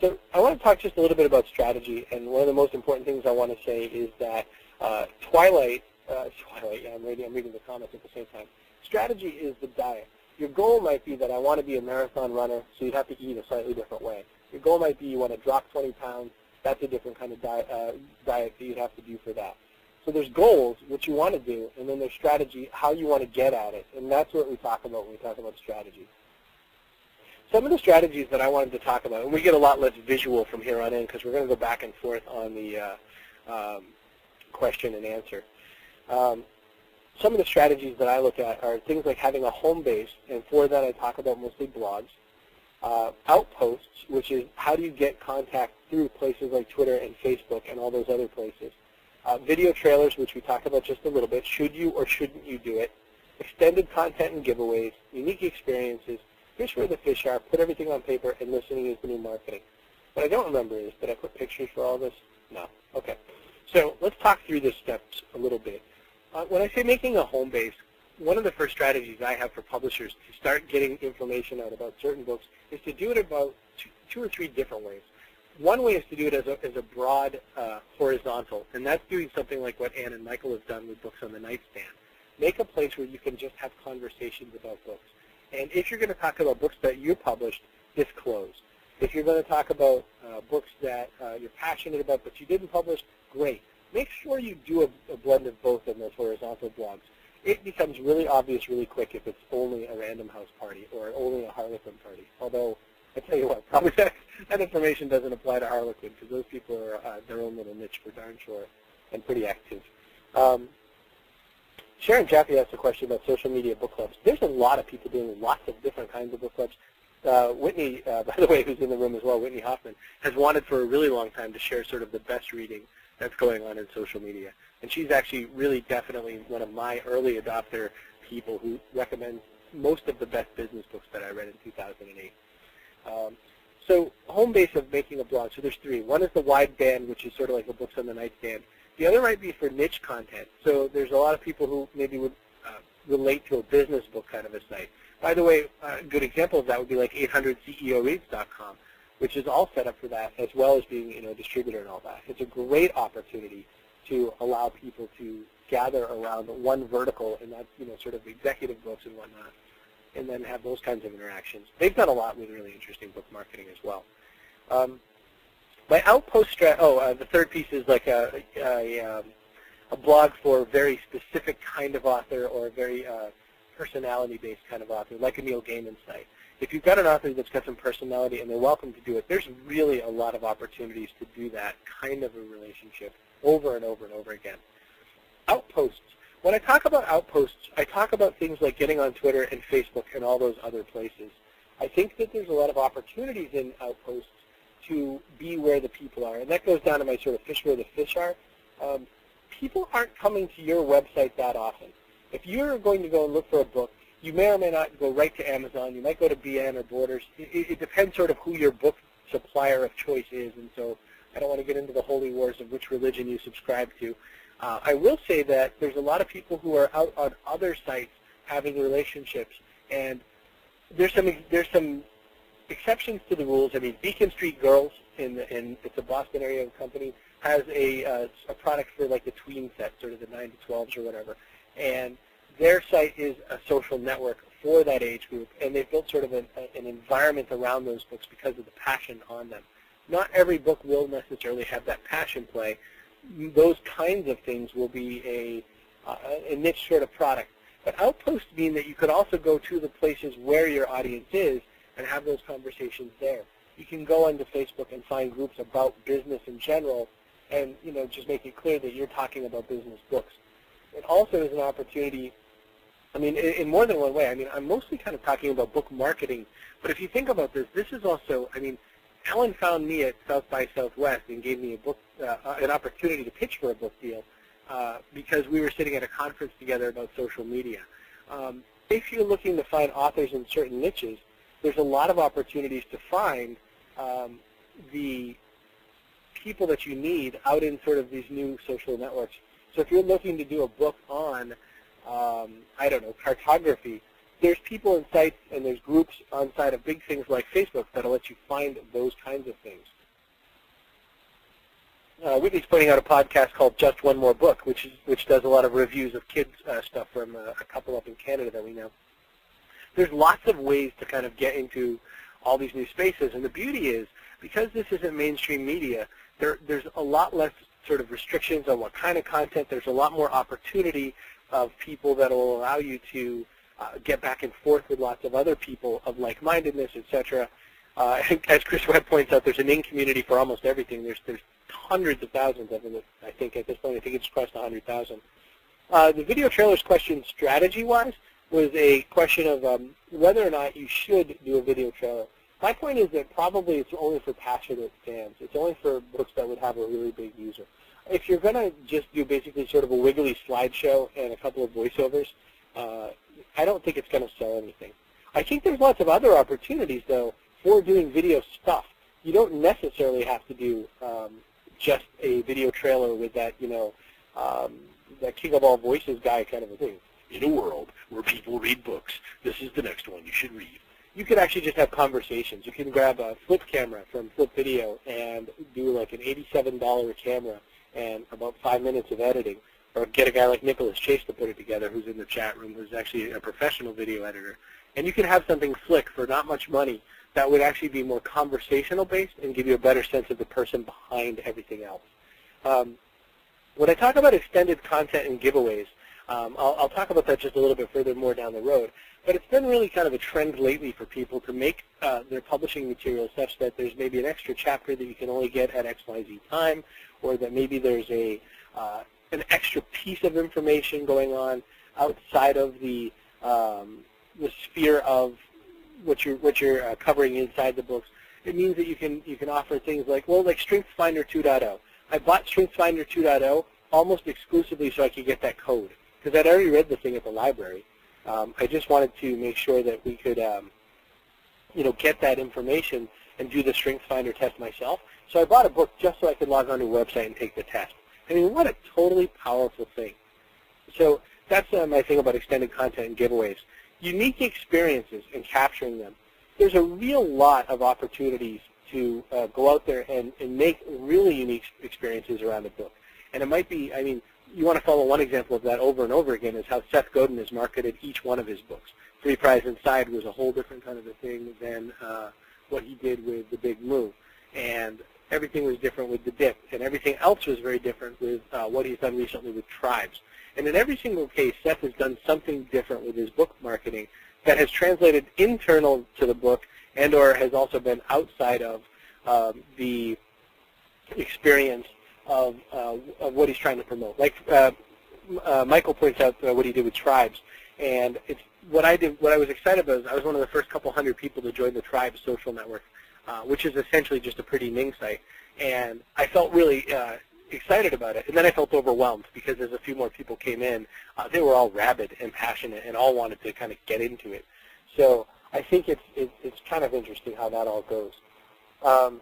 So I want to talk just a little bit about strategy, and one of the most important things I want to say is that uh, Twilight, uh, *laughs* Twilight, yeah, I'm reading, I'm reading the comments at the same time. Strategy is the diet. Your goal might be that I want to be a marathon runner, so you'd have to eat a slightly different way. Your goal might be you want to drop 20 pounds. That's a different kind of diet, uh, diet that you'd have to do for that. So there's goals, what you want to do, and then there's strategy, how you want to get at it. And that's what we talk about when we talk about strategy. Some of the strategies that I wanted to talk about, and we get a lot less visual from here on in because we're going to go back and forth on the uh, um, question and answer. Um, some of the strategies that I look at are things like having a home base, and for that I talk about mostly blogs. Uh, outposts, which is how do you get contact through places like Twitter and Facebook and all those other places. Uh, video trailers, which we talked about just a little bit. Should you or shouldn't you do it? Extended content and giveaways, unique experiences. Here's where the fish are. Put everything on paper, and listening is the new marketing. What I don't remember is, did I put pictures for all this? No. Okay. So let's talk through the steps a little bit. Uh, when I say making a home base, one of the first strategies I have for publishers to start getting information out about certain books is to do it about two, or three different ways. One way is to do it as a, as a broad uh, horizontal, and that's doing something like what Anne and Michael have done with Books on the Nightstand. Make a place where you can just have conversations about books. And if you're going to talk about books that you published, disclose. If you're going to talk about uh, books that uh, you're passionate about but you didn't publish, great. Make sure you do a, a blend of both in those horizontal blogs. It becomes really obvious really quick if it's only a Random House party or only a Harlequin party. Although, I tell you what, *laughs* probably that, that information doesn't apply to Harlequin because those people are uh, their own little niche for darn sure and pretty active. Um, Sharon Jaffe asked a question about social media book clubs. There's a lot of people doing lots of different kinds of book clubs. Uh, Whitney, uh, *laughs* by the way, who's in the room as well, Whitney Hoffman, has wanted for a really long time to share sort of the best reading that's going on in social media. And she's actually really definitely one of my early adopter people who recommends most of the best business books that I read in 2008. Um, so home base of making a blog, so there's three. One is the wideband, which is sort of like the books on the nightstand. The other might be for niche content. So there's a lot of people who maybe would uh, relate to a business book kind of a site. By the way, a good example of that would be like 800CEOreads.com which is all set up for that, as well as being you know, a distributor and all that. It's a great opportunity to allow people to gather around one vertical, and that's you know sort of executive books and whatnot, and then have those kinds of interactions. They've done a lot with really interesting book marketing as well. Um, my outpost strat. Oh, uh, the third piece is like a a, um, a blog for a very specific kind of author or a very uh, personality-based kind of author, like a Neil Gaiman site. If you've got an author that's got some personality and they're welcome to do it, there's really a lot of opportunities to do that kind of a relationship over and over and over again. Outposts. When I talk about outposts, I talk about things like getting on Twitter and Facebook and all those other places. I think that there's a lot of opportunities in outposts to be where the people are. And that goes down to my sort of fish where the fish are. Um, people aren't coming to your website that often. If you're going to go and look for a book, you may or may not go right to Amazon. You might go to BN or Borders. It, it depends sort of who your book supplier of choice is. And so I don't want to get into the holy wars of which religion you subscribe to. Uh, I will say that there's a lot of people who are out on other sites having relationships, and there's some there's some exceptions to the rules. I mean, Beacon Street Girls, in, the, in it's a Boston area company, has a, uh, a product for like the tween set, sort of the 9 to 12s or whatever. And their site is a social network for that age group, and they've built sort of an, an environment around those books because of the passion on them. Not every book will necessarily have that passion play. Those kinds of things will be a, uh, a niche sort of product. But outposts mean that you could also go to the places where your audience is and have those conversations there. You can go onto Facebook and find groups about business in general and you know just make it clear that you're talking about business books. It also is an opportunity, I mean, in, in more than one way. I mean, I'm mostly kind of talking about book marketing, but if you think about this, this is also, I mean, Alan found me at South by Southwest and gave me a book, uh, an opportunity to pitch for a book deal uh, because we were sitting at a conference together about social media. Um, if you're looking to find authors in certain niches, there's a lot of opportunities to find um, the people that you need out in sort of these new social networks. So if you're looking to do a book on, um, I don't know, cartography, there's people in sites and there's groups on site of big things like Facebook that'll let you find those kinds of things. Uh, Whitney's pointing out a podcast called Just One More Book, which is, which does a lot of reviews of kids uh, stuff from uh, a couple up in Canada that we know there's lots of ways to kind of get into all these new spaces. And the beauty is, because this isn't mainstream media, there, there's a lot less sort of restrictions on what kind of content. There's a lot more opportunity of people that will allow you to uh, get back and forth with lots of other people of like-mindedness, etc. Uh, *laughs* as Chris Webb points out, there's an in community for almost everything. There's there's hundreds of thousands of them. I think at this point, I think it's crossed 100,000. Uh, the video trailers question strategy-wise, was a question of um, whether or not you should do a video trailer. My point is that probably it's only for passionate fans. It's only for books that would have a really big user. If you're going to just do basically sort of a wiggly slideshow and a couple of voiceovers, uh, I don't think it's going to sell anything. I think there's lots of other opportunities, though, for doing video stuff. You don't necessarily have to do um, just a video trailer with that, you know, um, that King of All Voices guy kind of a thing in a world where people read books, this is the next one you should read. You could actually just have conversations. You can grab a flip camera from Flip Video and do like an $87 camera and about five minutes of editing, or get a guy like Nicholas Chase to put it together who's in the chat room, who's actually a professional video editor. And you could have something slick for not much money that would actually be more conversational based and give you a better sense of the person behind everything else. Um, when I talk about extended content and giveaways, um, I'll, I'll, talk about that just a little bit further more down the road. But it's been really kind of a trend lately for people to make uh, their publishing material such that there's maybe an extra chapter that you can only get at XYZ time, or that maybe there's a uh, an extra piece of information going on outside of the um, the sphere of what you're what you're uh, covering inside the books. It means that you can you can offer things like well like StrengthsFinder 2.0. I bought StrengthsFinder 2.0 almost exclusively so I could get that code because I'd already read the thing at the library. Um, I just wanted to make sure that we could, um, you know, get that information and do the StrengthsFinder test myself. So I bought a book just so I could log on to a website and take the test. I mean, what a totally powerful thing. So that's uh, my thing about extended content and giveaways. Unique experiences and capturing them. There's a real lot of opportunities to uh, go out there and, and make really unique experiences around a book. And it might be, I mean, you want to follow one example of that over and over again is how Seth Godin has marketed each one of his books. Free Prize Inside was a whole different kind of a thing than uh, what he did with The Big Moo. And everything was different with The Dip. And everything else was very different with uh, what he's done recently with Tribes. And in every single case, Seth has done something different with his book marketing that has translated internal to the book and or has also been outside of um, the experience of, uh, of what he's trying to promote. Like uh, uh, Michael points out uh, what he did with tribes, and it's what I did. What I was excited about is I was one of the first couple hundred people to join the tribe social network, uh, which is essentially just a pretty Ning site, and I felt really uh, excited about it. And then I felt overwhelmed because as a few more people came in, uh, they were all rabid and passionate and all wanted to kind of get into it. So I think it's it's, it's kind of interesting how that all goes. Um,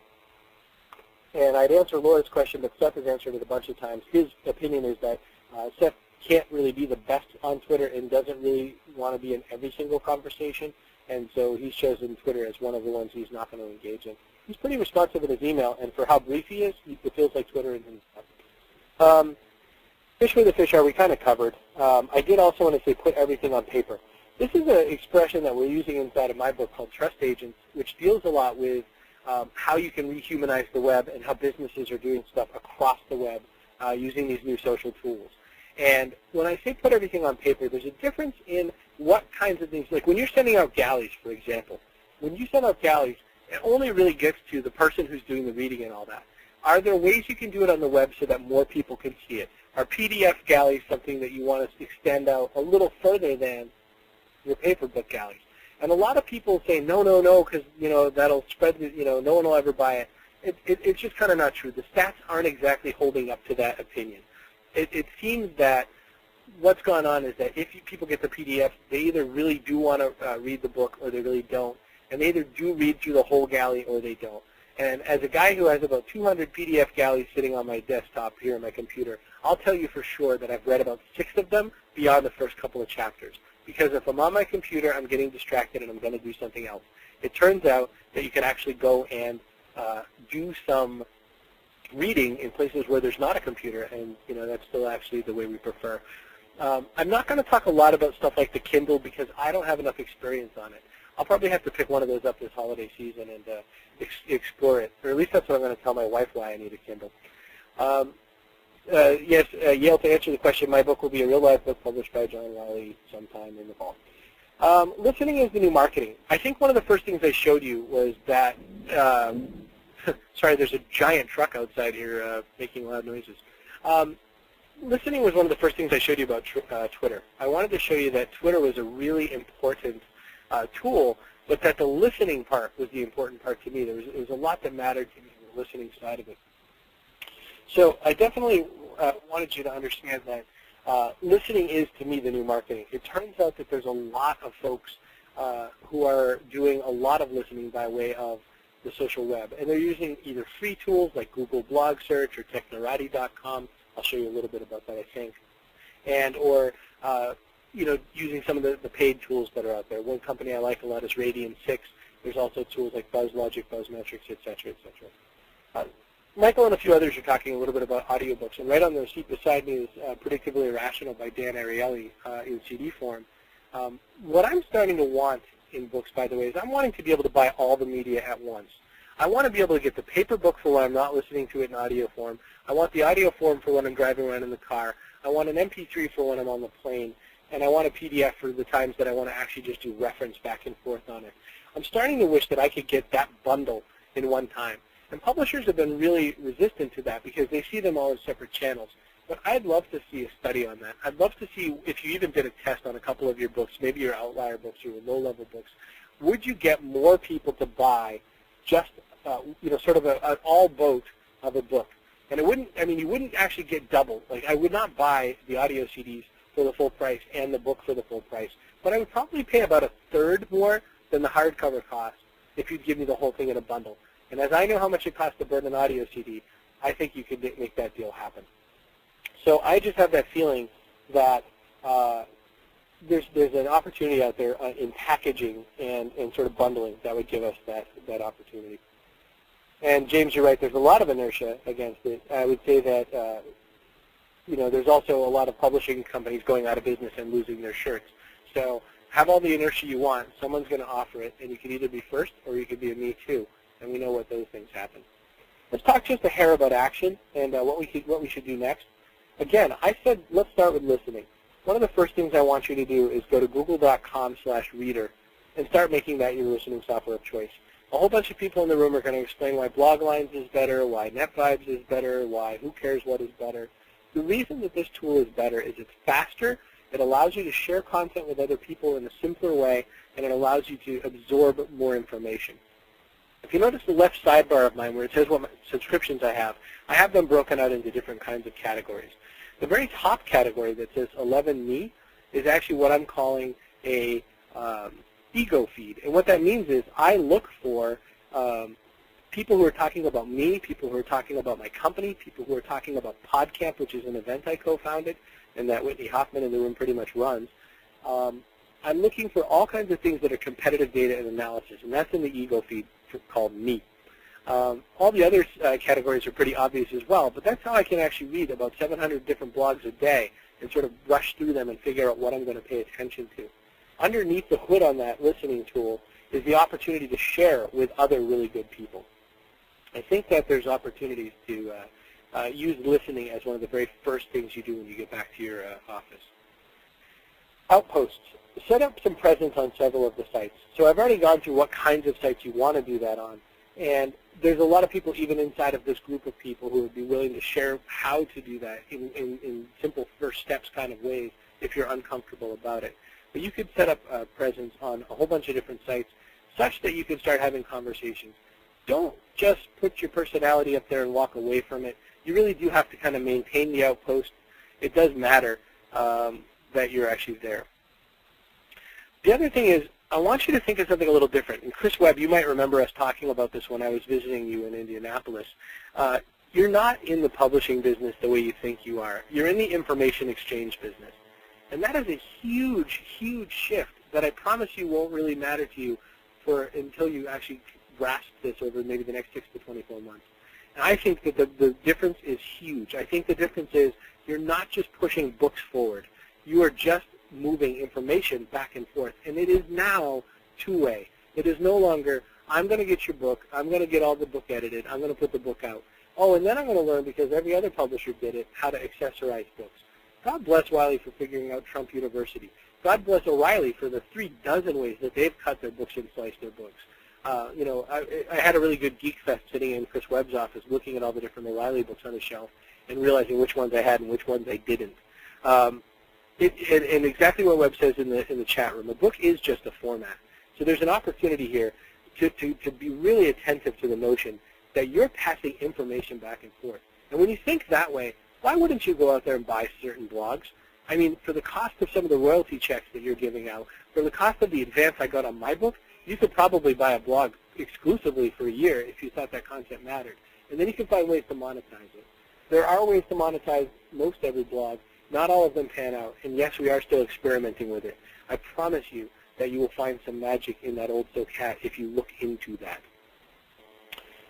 and I'd answer Laura's question, but Seth has answered it a bunch of times. His opinion is that uh, Seth can't really be the best on Twitter and doesn't really want to be in every single conversation, and so he's chosen Twitter as one of the ones he's not going to engage in. He's pretty responsive in his email, and for how brief he is, it feels like Twitter is his um, Fish with a fish are we kind of covered. Um, I did also want to say put everything on paper. This is an expression that we're using inside of my book called Trust Agents, which deals a lot with um, how you can rehumanize the web and how businesses are doing stuff across the web uh, using these new social tools. And when I say put everything on paper, there's a difference in what kinds of things, like when you're sending out galleys, for example, when you send out galleys, it only really gets to the person who's doing the reading and all that. Are there ways you can do it on the web so that more people can see it? Are PDF galleys something that you want to extend out a little further than your paper book galleys? And a lot of people say, no, no, no, because, you know, that'll spread, the, you know, no one will ever buy it. it, it it's just kind of not true. The stats aren't exactly holding up to that opinion. It, it seems that what's gone on is that if you, people get the PDF, they either really do want to uh, read the book or they really don't. And they either do read through the whole galley or they don't. And as a guy who has about 200 PDF galleys sitting on my desktop here on my computer, I'll tell you for sure that I've read about six of them beyond the first couple of chapters because if I'm on my computer, I'm getting distracted and I'm going to do something else. It turns out that you can actually go and uh, do some reading in places where there's not a computer, and you know that's still actually the way we prefer. Um, I'm not going to talk a lot about stuff like the Kindle because I don't have enough experience on it. I'll probably have to pick one of those up this holiday season and uh, ex explore it, or at least that's what I'm going to tell my wife why I need a Kindle. Um, uh, yes, uh, Yale, to answer the question, my book will be a real-life book published by John Wiley sometime in the fall. Um, listening is the new marketing. I think one of the first things I showed you was that, um, *laughs* sorry, there's a giant truck outside here uh, making loud noises. Um, listening was one of the first things I showed you about uh, Twitter. I wanted to show you that Twitter was a really important uh, tool, but that the listening part was the important part to me. There was, was a lot that mattered to me, the listening side of it. So I definitely uh, wanted you to understand that uh, listening is, to me, the new marketing. It turns out that there's a lot of folks uh, who are doing a lot of listening by way of the social web. And they're using either free tools like Google Blog Search or Technorati.com. I'll show you a little bit about that, I think. And or, uh, you know, using some of the, the paid tools that are out there. One company I like a lot is Radian 6. There's also tools like BuzzLogic, BuzzMetrics, et cetera, et cetera. Uh, Michael and a few others are talking a little bit about audiobooks, and right on the seat beside me is uh, Predictably Irrational by Dan Ariely uh, in CD form. Um, what I'm starting to want in books, by the way, is I'm wanting to be able to buy all the media at once. I want to be able to get the paper book for when I'm not listening to it in audio form. I want the audio form for when I'm driving around in the car. I want an MP3 for when I'm on the plane. And I want a PDF for the times that I want to actually just do reference back and forth on it. I'm starting to wish that I could get that bundle in one time. And publishers have been really resistant to that because they see them all as separate channels. But I'd love to see a study on that. I'd love to see if you even did a test on a couple of your books, maybe your outlier books or your low-level books, would you get more people to buy just, uh, you know, sort of a, an all boat of a book? And it wouldn't, I mean, you wouldn't actually get double. Like, I would not buy the audio CDs for the full price and the book for the full price. But I would probably pay about a third more than the hardcover cost if you'd give me the whole thing in a bundle. And as I know how much it costs to burn an audio CD, I think you could make that deal happen. So I just have that feeling that uh, there's there's an opportunity out there uh, in packaging and, and sort of bundling that would give us that, that opportunity. And James, you're right. There's a lot of inertia against it. I would say that uh, you know there's also a lot of publishing companies going out of business and losing their shirts. So have all the inertia you want. Someone's going to offer it, and you can either be first or you could be a me too and we know what those things happen. Let's talk just a hair about action and uh, what we should what we should do next. Again, I said let's start with listening. One of the first things I want you to do is go to google.com slash reader and start making that your listening software of choice. A whole bunch of people in the room are going to explain why Bloglines is better, why NetVibes is better, why Who Cares What is better. The reason that this tool is better is it's faster, it allows you to share content with other people in a simpler way, and it allows you to absorb more information. If you notice the left sidebar of mine where it says what subscriptions I have, I have them broken out into different kinds of categories. The very top category that says 11me is actually what I'm calling a um, ego feed. And what that means is I look for um, people who are talking about me, people who are talking about my company, people who are talking about PodCamp, which is an event I co-founded and that Whitney Hoffman in the room pretty much runs. Um, I'm looking for all kinds of things that are competitive data and analysis, and that's in the ego feed called me. Um, all the other uh, categories are pretty obvious as well, but that's how I can actually read about 700 different blogs a day and sort of rush through them and figure out what I'm going to pay attention to. Underneath the hood on that listening tool is the opportunity to share with other really good people. I think that there's opportunities to uh, uh, use listening as one of the very first things you do when you get back to your uh, office. Outposts. Set up some presence on several of the sites. So I've already gone through what kinds of sites you want to do that on. And there's a lot of people even inside of this group of people who would be willing to share how to do that in, in, in simple first steps kind of ways if you're uncomfortable about it. But you could set up a presence on a whole bunch of different sites such that you can start having conversations. Don't just put your personality up there and walk away from it. You really do have to kind of maintain the outpost. It does matter um, that you're actually there. The other thing is I want you to think of something a little different. And Chris Webb, you might remember us talking about this when I was visiting you in Indianapolis. Uh, you're not in the publishing business the way you think you are. You're in the information exchange business. And that is a huge, huge shift that I promise you won't really matter to you for until you actually grasp this over maybe the next 6 to 24 months. And I think that the, the difference is huge. I think the difference is you're not just pushing books forward. You are just moving information back and forth. And it is now two-way. It is no longer, I'm going to get your book, I'm going to get all the book edited, I'm going to put the book out. Oh, and then I'm going to learn, because every other publisher did it, how to accessorize books. God bless Wiley for figuring out Trump University. God bless O'Reilly for the three dozen ways that they've cut their books and sliced their books. Uh, you know, I, I had a really good geek fest sitting in Chris Webb's office looking at all the different O'Reilly books on the shelf and realizing which ones I had and which ones I didn't. Um, it, and, and, exactly what Webb says in the in the chat room, a book is just a format. So there's an opportunity here to, to, to be really attentive to the notion that you're passing information back and forth. And when you think that way, why wouldn't you go out there and buy certain blogs? I mean, for the cost of some of the royalty checks that you're giving out, for the cost of the advance I got on my book, you could probably buy a blog exclusively for a year if you thought that content mattered. And then you can find ways to monetize it. There are ways to monetize most every blog, not all of them pan out, and yes, we are still experimenting with it. I promise you that you will find some magic in that old silk hat if you look into that.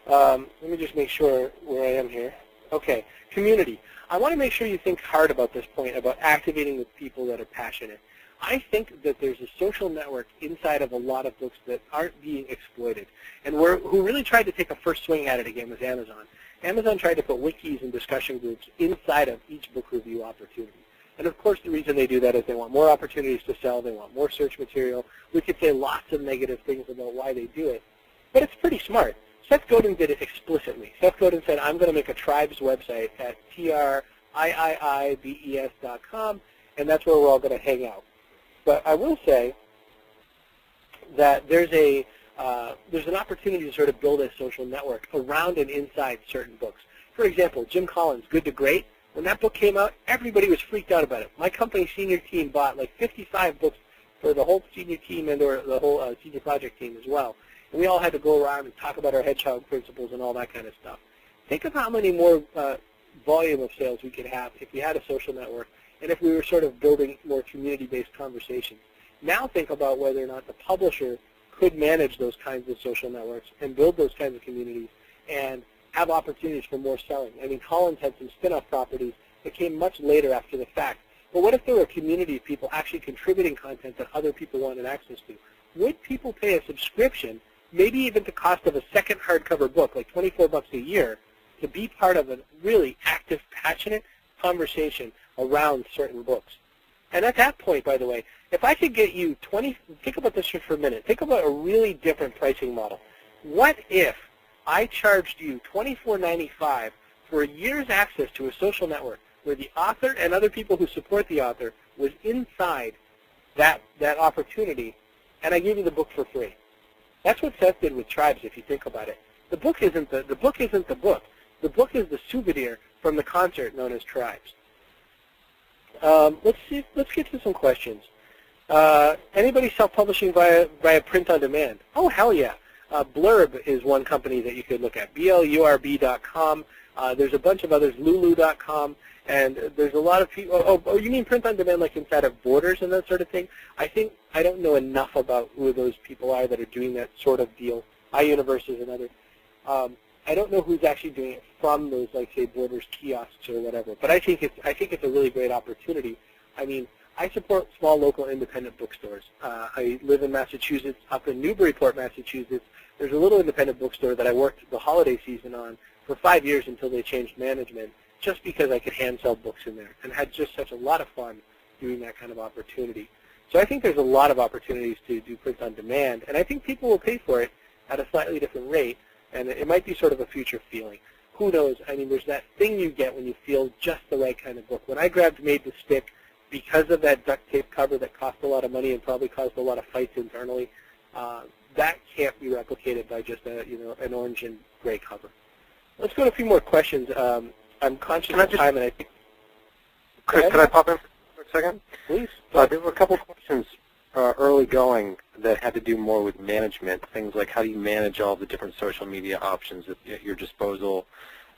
Um, let me just make sure where I am here. Okay, community. I want to make sure you think hard about this point about activating with people that are passionate. I think that there's a social network inside of a lot of books that aren't being exploited. And who really tried to take a first swing at it again was Amazon. Amazon tried to put wikis and discussion groups inside of each book review opportunity. And of course the reason they do that is they want more opportunities to sell, they want more search material. We could say lots of negative things about why they do it, but it's pretty smart. Seth Godin did it explicitly. Seth Godin said, I'm going to make a tribes website at triiibes.com, and that's where we're all going to hang out. But I will say that there's a uh, there's an opportunity to sort of build a social network around and inside certain books. For example, Jim Collins' Good to Great, when that book came out, everybody was freaked out about it. My company senior team bought like 55 books for the whole senior team and or the whole uh, senior project team as well. We all had to go around and talk about our hedgehog principles and all that kind of stuff. Think of how many more uh, volume of sales we could have if we had a social network and if we were sort of building more community-based conversations. Now think about whether or not the publisher could manage those kinds of social networks and build those kinds of communities and have opportunities for more selling. I mean, Collins had some spin-off properties that came much later after the fact. But what if there were a community of people actually contributing content that other people wanted access to? Would people pay a subscription, maybe even the cost of a second hardcover book, like 24 bucks a year, to be part of a really active, passionate, conversation around certain books. And at that point, by the way, if I could get you 20, think about this for a minute. Think about a really different pricing model. What if I charged you $24.95 for a year's access to a social network where the author and other people who support the author was inside that, that opportunity, and I gave you the book for free? That's what Seth did with Tribes, if you think about it. The book isn't the, the book isn't the book. The book is the souvenir from the concert known as Tribes. Um, let's see. Let's get to some questions. Uh, anybody self-publishing via via print on demand? Oh hell yeah! Uh, Blurb is one company that you could look at. blurb.com. Uh, there's a bunch of others. Lulu.com. And there's a lot of people. Oh, oh, you mean print on demand, like inside of Borders and that sort of thing? I think I don't know enough about who those people are that are doing that sort of deal. iUniverse is another. Um, I don't know who's actually doing it from those, like say, Borders kiosks or whatever. But I think it's I think it's a really great opportunity. I mean, I support small local independent bookstores. Uh, I live in Massachusetts, up in Newburyport, Massachusetts. There's a little independent bookstore that I worked the holiday season on for five years until they changed management, just because I could hand sell books in there, and had just such a lot of fun doing that kind of opportunity. So I think there's a lot of opportunities to do print on demand, and I think people will pay for it at a slightly different rate and it might be sort of a future feeling. Who knows? I mean, there's that thing you get when you feel just the right kind of book. When I grabbed Made to Stick, because of that duct tape cover that cost a lot of money and probably caused a lot of fights internally, uh, that can't be replicated by just a you know an orange and gray cover. Let's go to a few more questions. Um, I'm conscious of time, and I think.
Chris, can I pop in for a second?
Please.
Uh, there were a couple of questions uh, early going that had to do more with management, things like how do you manage all the different social media options at, your disposal,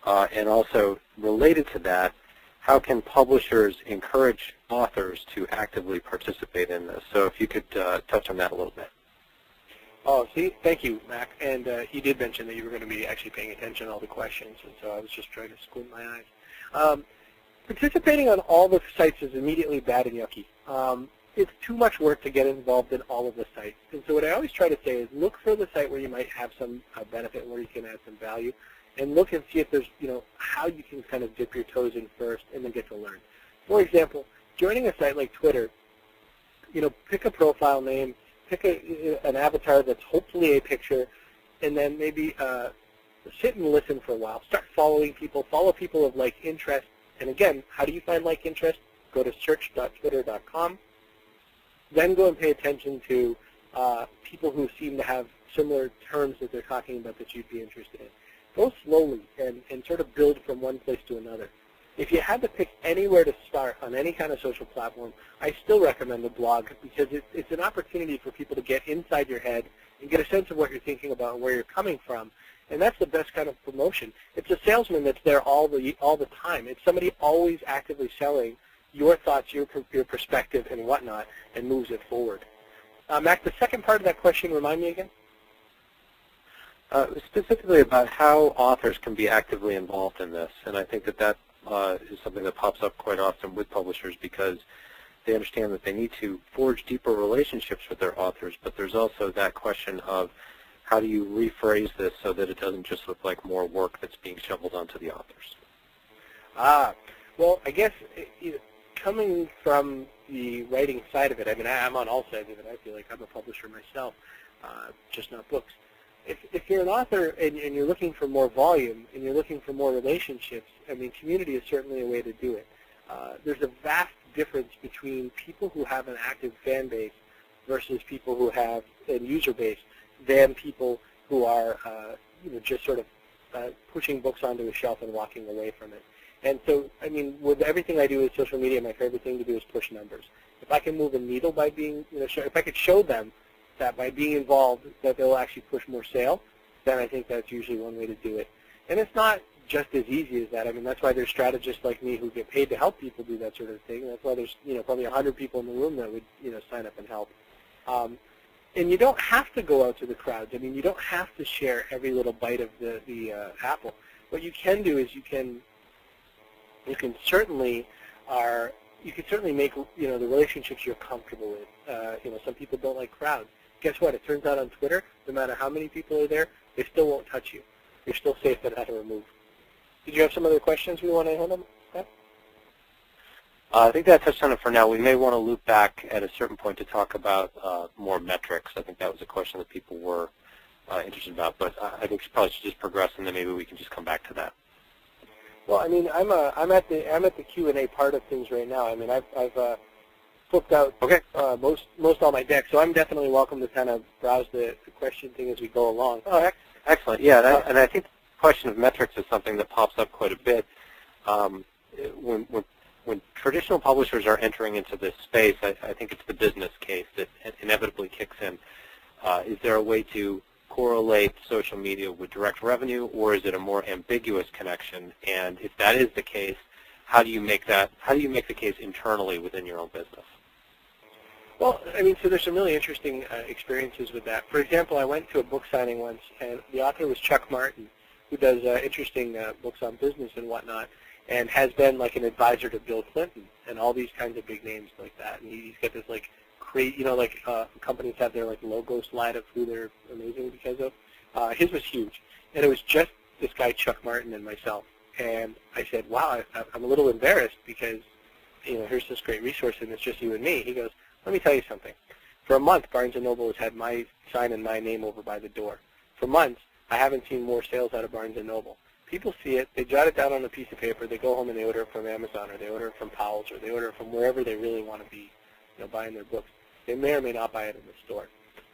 uh, and also related to that, how can publishers encourage authors to actively participate in this? So if you could uh, touch on that a little bit.
Oh, see, thank you, Mac. And uh, you did mention that you were going to be actually paying attention to all the questions, and so I was just trying to squint my eyes. Um, participating on all the sites is immediately bad and yucky. Um, it's too much work to get involved in all of the sites. And so what I always try to say is look for the site where you might have some uh, benefit, where you can add some value, and look and see if there's, you know, how you can kind of dip your toes in first and then get to learn. For example, joining a site like Twitter, you know, pick a profile name, pick a, an avatar that's hopefully a picture, and then maybe uh, sit and listen for a while. Start following people, follow people of like interest. And again, how do you find like interest? Go to search.twitter.com then go and pay attention to uh, people who seem to have similar terms that they're talking about that you'd be interested in. Go slowly and, and sort of build from one place to another. If you had to pick anywhere to start on any kind of social platform, I still recommend the blog because it, it's an opportunity for people to get inside your head and get a sense of what you're thinking about and where you're coming from. And that's the best kind of promotion. It's a salesman that's there all the all the time. It's somebody always actively selling your thoughts, your, your perspective, and whatnot, and moves it forward. Uh, Mac, the second part of that question, remind me again?
Uh, specifically about how authors can be actively involved in this, and I think that that uh, is something that pops up quite often with publishers because they understand that they need to forge deeper relationships with their authors, but there's also that question of how do you rephrase this so that it doesn't just look like more work that's being shoveled onto the authors?
Ah, well, I guess it, coming from the writing side of it, I mean, I, am on all sides of it. I feel like I'm a publisher myself, uh, just not books. If, if you're an author and, and you're looking for more volume and you're looking for more relationships, I mean, community is certainly a way to do it. Uh, there's a vast difference between people who have an active fan base versus people who have a user base than people who are, uh, you know, just sort of uh, pushing books onto a shelf and walking away from it. And so, I mean, with everything I do with social media, my favorite thing to do is push numbers. If I can move a needle by being, you know, if I could show them that by being involved that they'll actually push more sale, then I think that's usually one way to do it. And it's not just as easy as that. I mean, that's why there's strategists like me who get paid to help people do that sort of thing. That's why there's, you know, probably 100 people in the room that would, you know, sign up and help. Um, and you don't have to go out to the crowds. I mean, you don't have to share every little bite of the, the uh, apple. What you can do is you can you can certainly are you can certainly make you know the relationships you're comfortable with. Uh, you know, some people don't like crowds. Guess what? It turns out on Twitter, no matter how many people are there, they still won't touch you. You're still safe no matter remove. Did you have some other questions we want to handle?
Uh, I think that touched on it for now. We may want to loop back at a certain point to talk about uh, more metrics. I think that was a question that people were uh, interested about, but I think we probably should just progress, and then maybe we can just come back to that.
Well, I mean, I'm uh, I'm at the I'm at the Q and A part of things right now. I mean, I've I've flipped out
okay.
uh, most most all my decks, so I'm definitely welcome to kind of browse the, the question thing as we go along.
Oh, excellent. Yeah, and I, and I think the question of metrics is something that pops up quite a bit. Um, when, when when traditional publishers are entering into this space, I, I think it's the business case that inevitably kicks in. Uh, is there a way to correlate social media with direct revenue, or is it a more ambiguous connection? And if that is the case, how do you make that? How do you make the case internally within your own business?
Well, I mean, so there's some really interesting uh, experiences with that. For example, I went to a book signing once, and the author was Chuck Martin, who does uh, interesting uh, books on business and whatnot and has been like an advisor to Bill Clinton and all these kinds of big names like that. And he's got this like great, you know, like uh, companies have their like logo slide of who they're amazing because of. Uh, his was huge, and it was just this guy Chuck Martin and myself. And I said, "Wow, I, I'm a little embarrassed because, you know, here's this great resource and it's just you and me." He goes, "Let me tell you something. For a month, Barnes and Noble has had my sign and my name over by the door. For months, I haven't seen more sales out of Barnes and Noble people see it, they jot it down on a piece of paper, they go home and they order it from Amazon or they order it from Powell's or they order it from wherever they really want to be, you know, buying their books. They may or may not buy it in the store.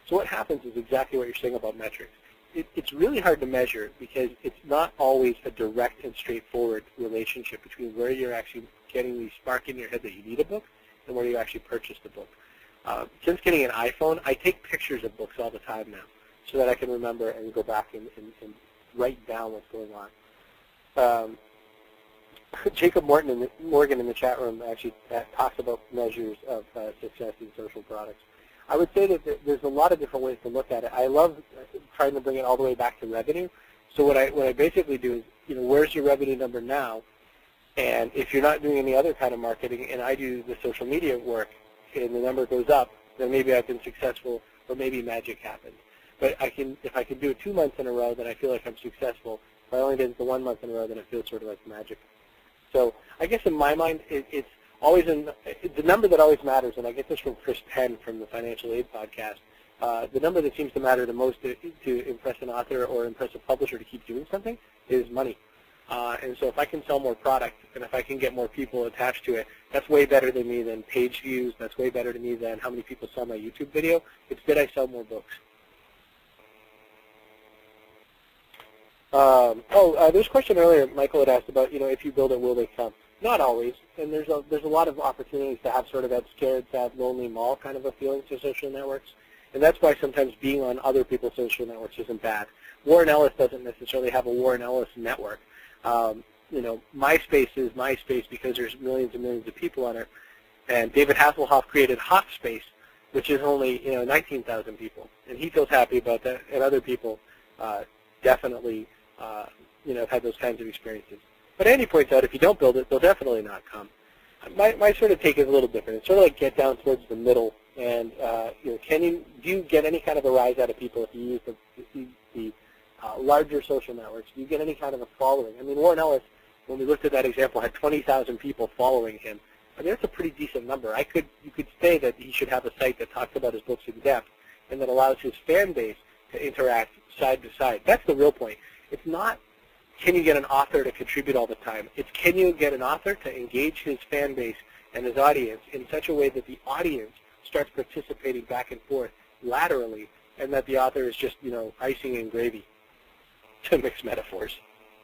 So what happens is exactly what you're saying about metrics. It, it's really hard to measure because it's not always a direct and straightforward relationship between where you're actually getting the spark in your head that you need a book and where you actually purchase the book. Uh, since getting an iPhone, I take pictures of books all the time now so that I can remember and go back and, and, and write down what's going on um, *laughs* Jacob Morton in the, Morgan in the chat room actually uh, talks about measures of uh, success in social products. I would say that there's a lot of different ways to look at it. I love uh, trying to bring it all the way back to revenue. So what I what I basically do is, you know, where's your revenue number now? And if you're not doing any other kind of marketing, and I do the social media work, and the number goes up, then maybe I've been successful, or maybe magic happened. But I can, if I can do it two months in a row, then I feel like I'm successful. If I only did it the one month in a row, then it feels sort of like magic. So I guess in my mind, it, it's always in the number that always matters, and I get this from Chris Penn from the Financial Aid podcast. Uh, the number that seems to matter the most to, to impress an author or impress a publisher to keep doing something is money. Uh, and so if I can sell more product and if I can get more people attached to it, that's way better to me than page views. That's way better to me than how many people saw my YouTube video. It's did I sell more books. Um, oh, uh, there's a question earlier Michael had asked about, you know, if you build it, will they come? Not always, and there's a, there's a lot of opportunities to have sort of that scared, sad, lonely mall kind of a feeling to social networks, and that's why sometimes being on other people's social networks isn't bad. Warren Ellis doesn't necessarily have a Warren Ellis network. Um, you know, MySpace is MySpace because there's millions and millions of people on it, and David Hasselhoff created HoffSpace, which is only you know 19,000 people, and he feels happy about that, and other people uh, definitely uh, you know, have had those kinds of experiences. But Andy points out if you don't build it, they'll definitely not come. My, my sort of take is a little different. It's sort of like get down towards the middle, and uh, you know, can you do you get any kind of a rise out of people if you use the, the, the uh, larger social networks? You get any kind of a following? I mean, Warren Ellis, when we looked at that example, had 20,000 people following him. I mean, that's a pretty decent number. I could you could say that he should have a site that talks about his books in depth and that allows his fan base to interact side to side. That's the real point. It's not can you get an author to contribute all the time. It's can you get an author to engage his fan base and his audience in such a way that the audience starts participating back and forth laterally and that the author is just, you know, icing and gravy, *laughs* to mix metaphors.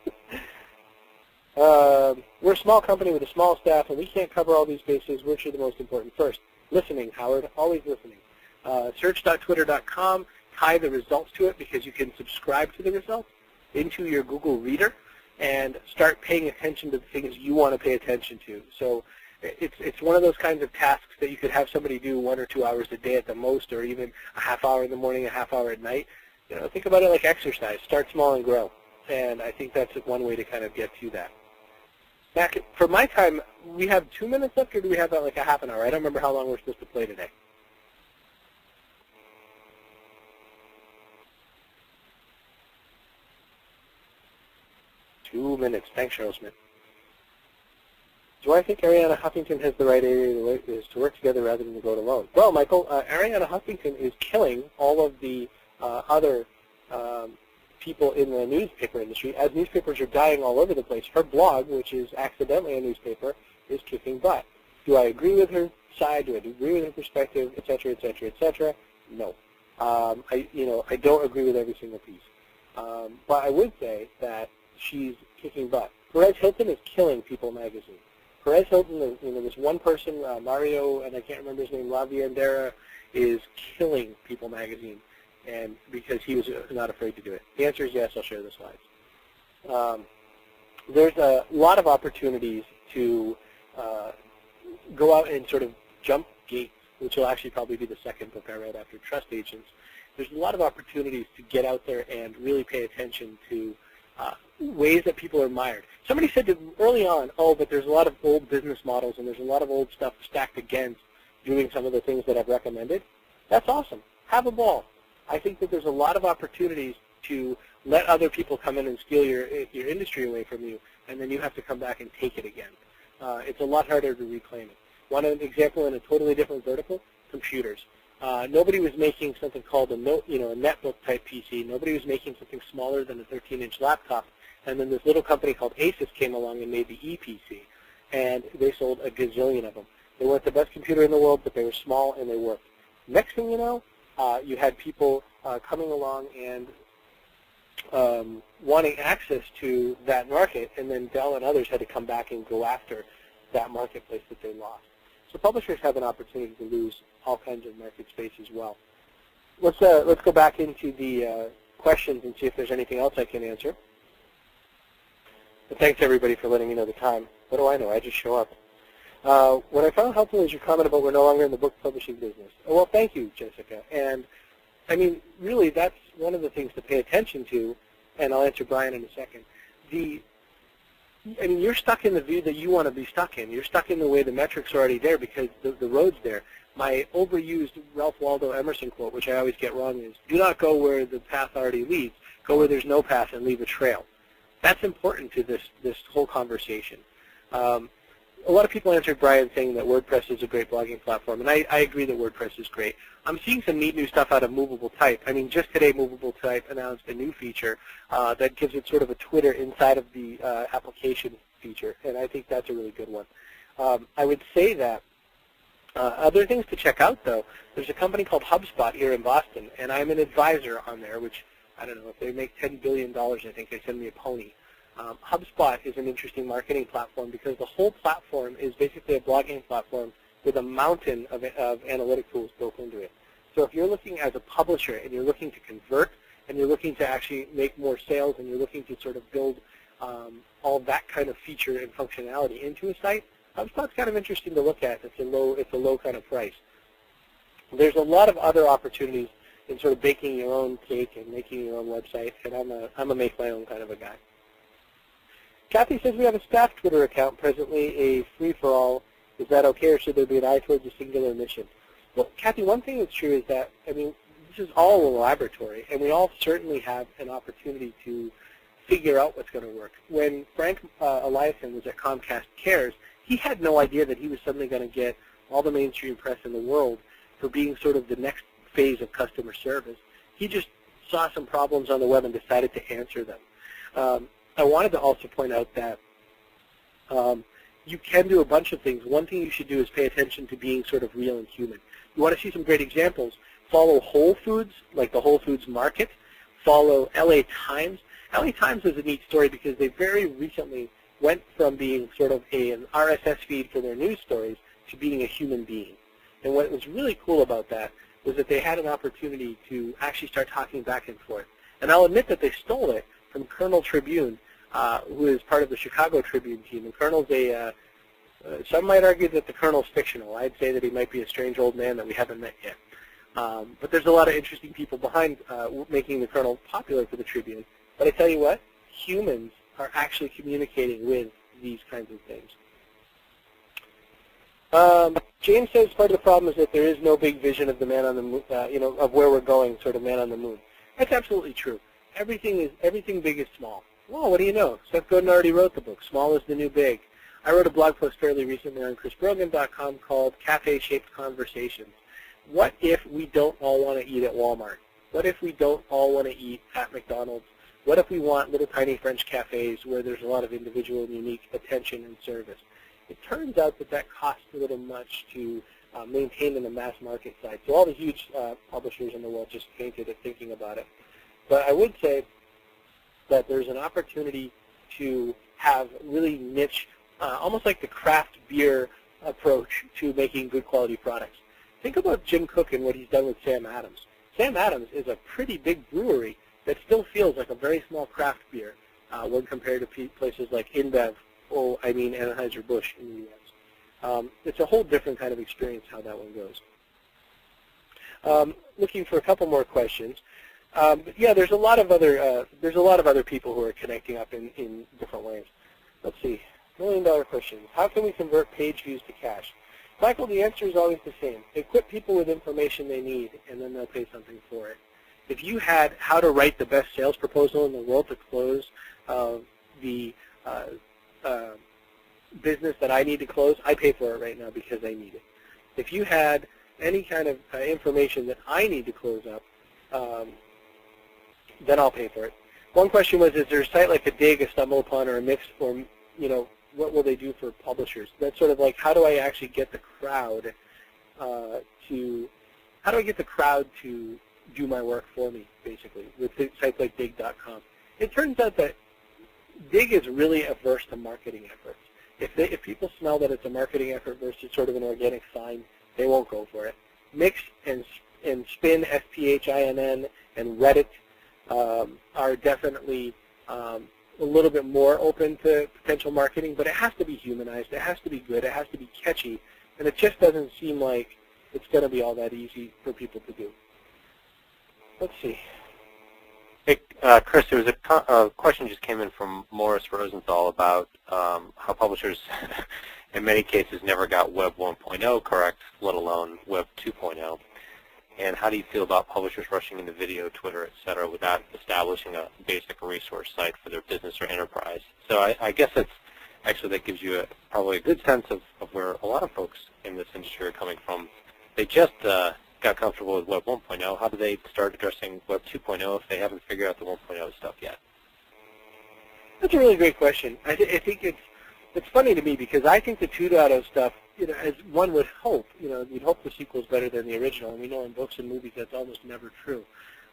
*laughs* uh, we're a small company with a small staff, and we can't cover all these bases. Which are the most important? First, listening, Howard, always listening. Uh, search.twitter.com, tie the results to it because you can subscribe to the results into your Google Reader and start paying attention to the things you want to pay attention to. So it's, it's one of those kinds of tasks that you could have somebody do one or two hours a day at the most or even a half hour in the morning, a half hour at night. You know, think about it like exercise. Start small and grow. And I think that's one way to kind of get to that. Back for my time, we have two minutes left, or do we have like a half an hour? I don't remember how long we're supposed to play today. Two minutes. Thanks, Cheryl Smith. do I think Arianna Huffington has the right area to, is to work together rather than to go it alone? Well, Michael, uh, Arianna Huffington is killing all of the other um, people in the newspaper industry. As newspapers are dying all over the place, her blog, which is accidentally a newspaper, is kicking butt. Do I agree with her side? Do I agree with her perspective, et cetera, et cetera, et cetera? No. Um, I, you know, I don't agree with every single piece. Um, but I would say that she's kicking butt. Perez Hilton is killing People magazine. Perez Hilton, is, you know, this one person, uh, Mario, and I can't remember his name, Laviandera, is killing People magazine, and because he was not afraid to do it. The answer is yes. I'll share the slides. Um, there's a lot of opportunities to uh, go out and sort of jump gates, which will actually probably be the second book I read after Trust Agents. There's a lot of opportunities to get out there and really pay attention to uh, ways that people are mired. Somebody said to early on, oh, but there's a lot of old business models and there's a lot of old stuff stacked against doing some of the things that I've recommended. That's awesome. Have a ball. I think that there's a lot of opportunities to let other people come in and steal your, your industry away from you, and then you have to come back and take it again. Uh, it's a lot harder to reclaim it. One example in a totally different vertical, computers. Uh, nobody was making something called a note, you know, a netbook type PC. Nobody was making something smaller than a 13-inch laptop. And then this little company called Asus came along and made the Eee PC, and they sold a gazillion of them. They weren't the best computer in the world, but they were small and they worked. Next thing you know, uh, you had people uh, coming along and um, wanting access to that market, and then Dell and others had to come back and go after that marketplace that they lost. So publishers have an opportunity to lose all kinds of market space as well. Let's uh, let's go back into the uh, questions and see if there's anything else I can answer. But thanks everybody for letting me know the time. What do I know? I just show up. Uh, what I found helpful is your comment about we're no longer in the book publishing business. Oh, well, thank you, Jessica. And I mean, really, that's one of the things to pay attention to. And I'll answer Brian in a second. The I mean, you're stuck in the view that you want to be stuck in. You're stuck in the way the metrics are already there because the, the road's there. My overused Ralph Waldo Emerson quote, which I always get wrong, is do not go where the path already leads. Go where there's no path and leave a trail. That's important to this, this whole conversation. Um, a lot of people answered Brian saying that WordPress is a great blogging platform, and I, I agree that WordPress is great. I'm seeing some neat new stuff out of Movable Type. I mean, just today Movable Type announced a new feature uh, that gives it sort of a Twitter inside of the uh, application feature, and I think that's a really good one. Um, I would say that uh, other things to check out, though, there's a company called HubSpot here in Boston, and I'm an advisor on there, which, I don't know, if they make $10 billion, I think they send me a pony. Um, HubSpot is an interesting marketing platform because the whole platform is basically a blogging platform with a mountain of, of analytic tools built into it. So if you're looking as a publisher and you're looking to convert and you're looking to actually make more sales and you're looking to sort of build um, all that kind of feature and functionality into a site, HubSpot's kind of interesting to look at. It's a low, it's a low kind of price. There's a lot of other opportunities in sort of baking your own cake and making your own website, and I'm a, I'm a make my own kind of a guy. Kathy says we have a staff Twitter account presently, a free-for-all. Is that okay, or should there be an eye towards a singular mission? Well, Kathy, one thing that's true is that, I mean, this is all a laboratory, and we all certainly have an opportunity to figure out what's going to work. When Frank uh, Eliason was at Comcast Cares, he had no idea that he was suddenly going to get all the mainstream press in the world for being sort of the next phase of customer service. He just saw some problems on the web and decided to answer them. Um, I wanted to also point out that um, you can do a bunch of things. One thing you should do is pay attention to being sort of real and human. You want to see some great examples. Follow Whole Foods, like the Whole Foods Market. Follow LA Times. LA Times is a neat story because they very recently went from being sort of a, an RSS feed for their news stories to being a human being. And what was really cool about that was that they had an opportunity to actually start talking back and forth. And I'll admit that they stole it from Colonel Tribune, uh, who is part of the Chicago Tribune team. And Colonel's a, uh, uh, some might argue that the Colonel's fictional. I'd say that he might be a strange old man that we haven't met yet. Um, but there's a lot of interesting people behind uh, making the Colonel popular for the Tribune. But I tell you what, humans are actually communicating with these kinds of things. Um, James says part of the problem is that there is no big vision of the man on the moon, uh, you know, of where we're going, sort of man on the moon. That's absolutely true. Everything is everything big is small. Well, what do you know? Seth Godin already wrote the book. Small is the new big. I wrote a blog post fairly recently on chrisbrogan.com called Cafe Shaped Conversations. What if we don't all want to eat at Walmart? What if we don't all want to eat at McDonald's? What if we want little tiny French cafes where there's a lot of individual and unique attention and service? It turns out that that costs a little much to uh, maintain in the mass market side. So all the huge uh, publishers in the world just fainted at thinking about it. But I would say that there's an opportunity to have really niche, uh, almost like the craft beer approach to making good quality products. Think about Jim Koch and what he's done with Sam Adams. Sam Adams is a pretty big brewery that still feels like a very small craft beer uh, when compared to places like InBev, or I mean Anheuser-Busch in the U.S. Um, it's a whole different kind of experience how that one goes. Um, looking for a couple more questions. Um, yeah, there's a lot of other uh, there's a lot of other people who are connecting up in, in different ways. Let's see. Million dollar question. How can we convert page views to cash? Michael, the answer is always the same. Equip people with information they need, and then they'll pay something for it. If you had how to write the best sales proposal in the world to close uh, the uh, uh, business that I need to close, I pay for it right now because I need it. If you had any kind of uh, information that I need to close up, um, then I'll pay for it. One question was, is there a site like a Digg, a StumbleUpon, or a Mixx, or you know, what will they do for publishers? That's sort of like, how do I actually get the crowd uh, to, how do I get the crowd to do my work for me, basically, with sites like Digg.com? It turns out that Dig is really averse to marketing efforts. If, they, if people smell that it's a marketing effort versus sort of an organic sign, they won't go for it. Mixx and, and Sphinn, S-P-H-I-N-N, and Reddit um, are definitely um, a little bit more open to potential marketing, but it has to be humanized. It has to be good. It has to be catchy. And it just doesn't seem like it's going to be all that easy for people to do. Let's see.
Hey, uh, Chris, there was a, question just came in from Morris Rosenthal about um, how publishers, *laughs* in many cases, never got Web 1.0 correct, let alone Web 2.0. And how do you feel about publishers rushing into video, Twitter, et cetera, without establishing a basic resource site for their business or enterprise? So I, I guess that's actually that gives you a, probably a good sense of, of where a lot of folks in this industry are coming from. They just uh, got comfortable with Web 1.0. How do they start addressing Web 2.0 if they haven't figured out the 1.0 stuff yet?
That's a really great question. I, th I think it's it's funny to me because I think the 2.0 stuff you know, as one would hope, you know, you'd hope the sequel is better than the original, and we know in books and movies that's almost never true.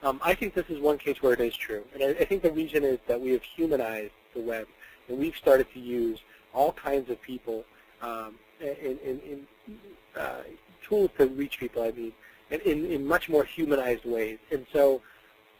Um, I think this is one case where it is true, and I, I think the reason is that we have humanized the web, and we've started to use all kinds of people um, in, in, in uh, tools to reach people. I mean, in, in, much more humanized ways, and so.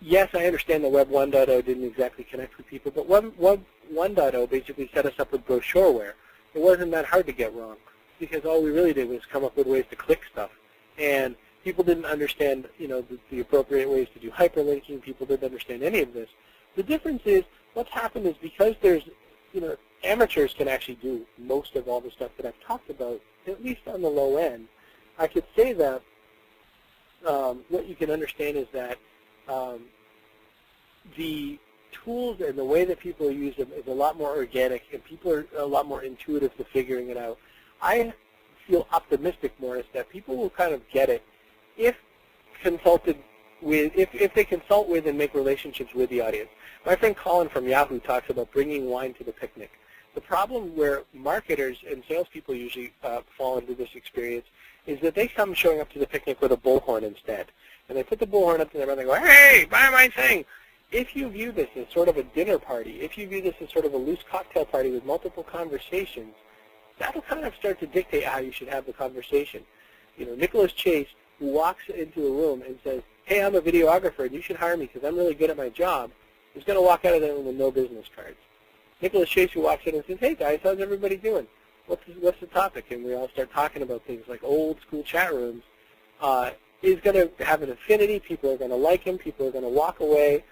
Yes, I understand that Web 1.0 didn't exactly connect with people, but Web, Web 1.0 basically set us up with brochureware. It wasn't that hard to get wrong because all we really did was come up with ways to click stuff. And people didn't understand, you know, the, the appropriate ways to do hyperlinking. People didn't understand any of this. The difference is what's happened is because there's, you know, amateurs can actually do most of all the stuff that I've talked about, at least on the low end. I could say that um, what you can understand is that um, the tools and the way that people use them is a lot more organic, and people are a lot more intuitive to figuring it out. I feel optimistic, Morris, that people will kind of get it if consulted with, if, if they consult with and make relationships with the audience. My friend Colin from Yahoo talks about bringing wine to the picnic. The problem where marketers and salespeople usually uh, fall into this experience is that they come showing up to the picnic with a bullhorn instead. And they put the bullhorn up to their mouth and go, hey, buy my thing. If you view this as sort of a dinner party, if you view this as sort of a loose cocktail party with multiple conversations, that'll kind of start to dictate how you should have the conversation. You know, Nicholas Chase, walks into a room and says, hey, I'm a videographer and you should hire me because I'm really good at my job, is going to walk out of there with no business cards. Nicholas Chase, who walks in and says, hey, guys, how's everybody doing? What's what's the topic? And we all start talking about things like old school chat rooms, uh, is going to have an affinity. People are going to like him. People are going to walk away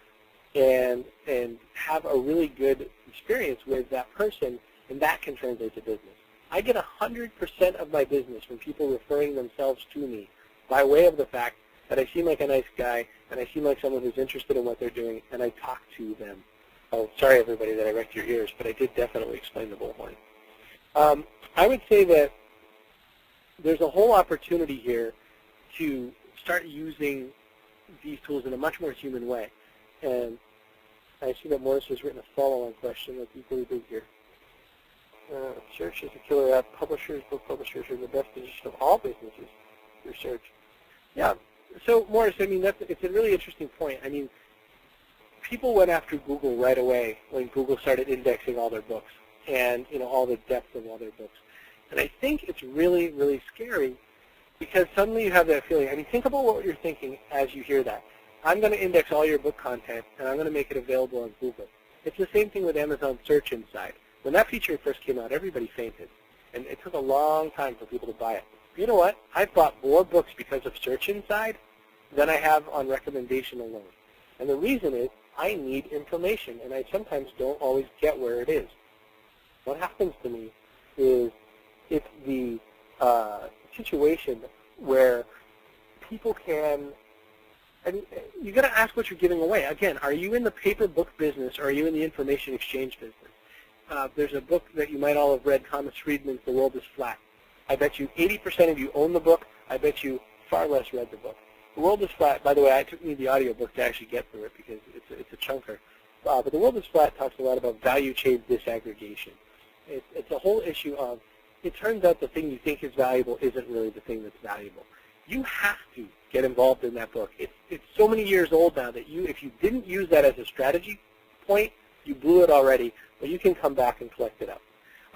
and and have a really good experience with that person, and that can translate to business. I get 100% of my business from people referring themselves to me by way of the fact that I seem like a nice guy and I seem like someone who's interested in what they're doing and I talk to them. Oh, sorry everybody that I wrecked your ears, but I did definitely explain the bullhorn. Um, I would say that there's a whole opportunity here to start using these tools in a much more human way. And I see that Morris has written a follow-on question that's equally big here. Uh, search is a killer app. Publishers, book publishers are the best position of all businesses through search. Yeah. So Morris, I mean, that's it's a really interesting point. I mean, people went after Google right away when Google started indexing all their books and you know all the depth of all their books. And I think it's really, really scary because suddenly you have that feeling. I mean, think about what you're thinking as you hear that. I'm going to index all your book content, and I'm going to make it available on Google. It's the same thing with Amazon Search Inside. When that feature first came out, everybody fainted. And it took a long time for people to buy it. You know what? I've bought more books because of Search Inside than I have on recommendation alone. And the reason is I need information, and I sometimes don't always get where it is. What happens to me is it's the uh, situation where people can, mean, you got to ask what you're giving away. Again, are you in the paper book business or are you in the information exchange business? Uh, there's a book that you might all have read, Thomas Friedman's The World is Flat. I bet you 80% of you own the book. I bet you far less read the book. The World is Flat, by the way, I took me the audiobook to actually get through it because it's a, it's a chunker. Uh, but The World is Flat talks a lot about value chain disaggregation. It, it's a whole issue of it turns out the thing you think is valuable isn't really the thing that's valuable. You have to get involved in that book. It's, it's so many years old now that you, if you didn't use that as a strategy point, you blew it already, but you can come back and collect it up.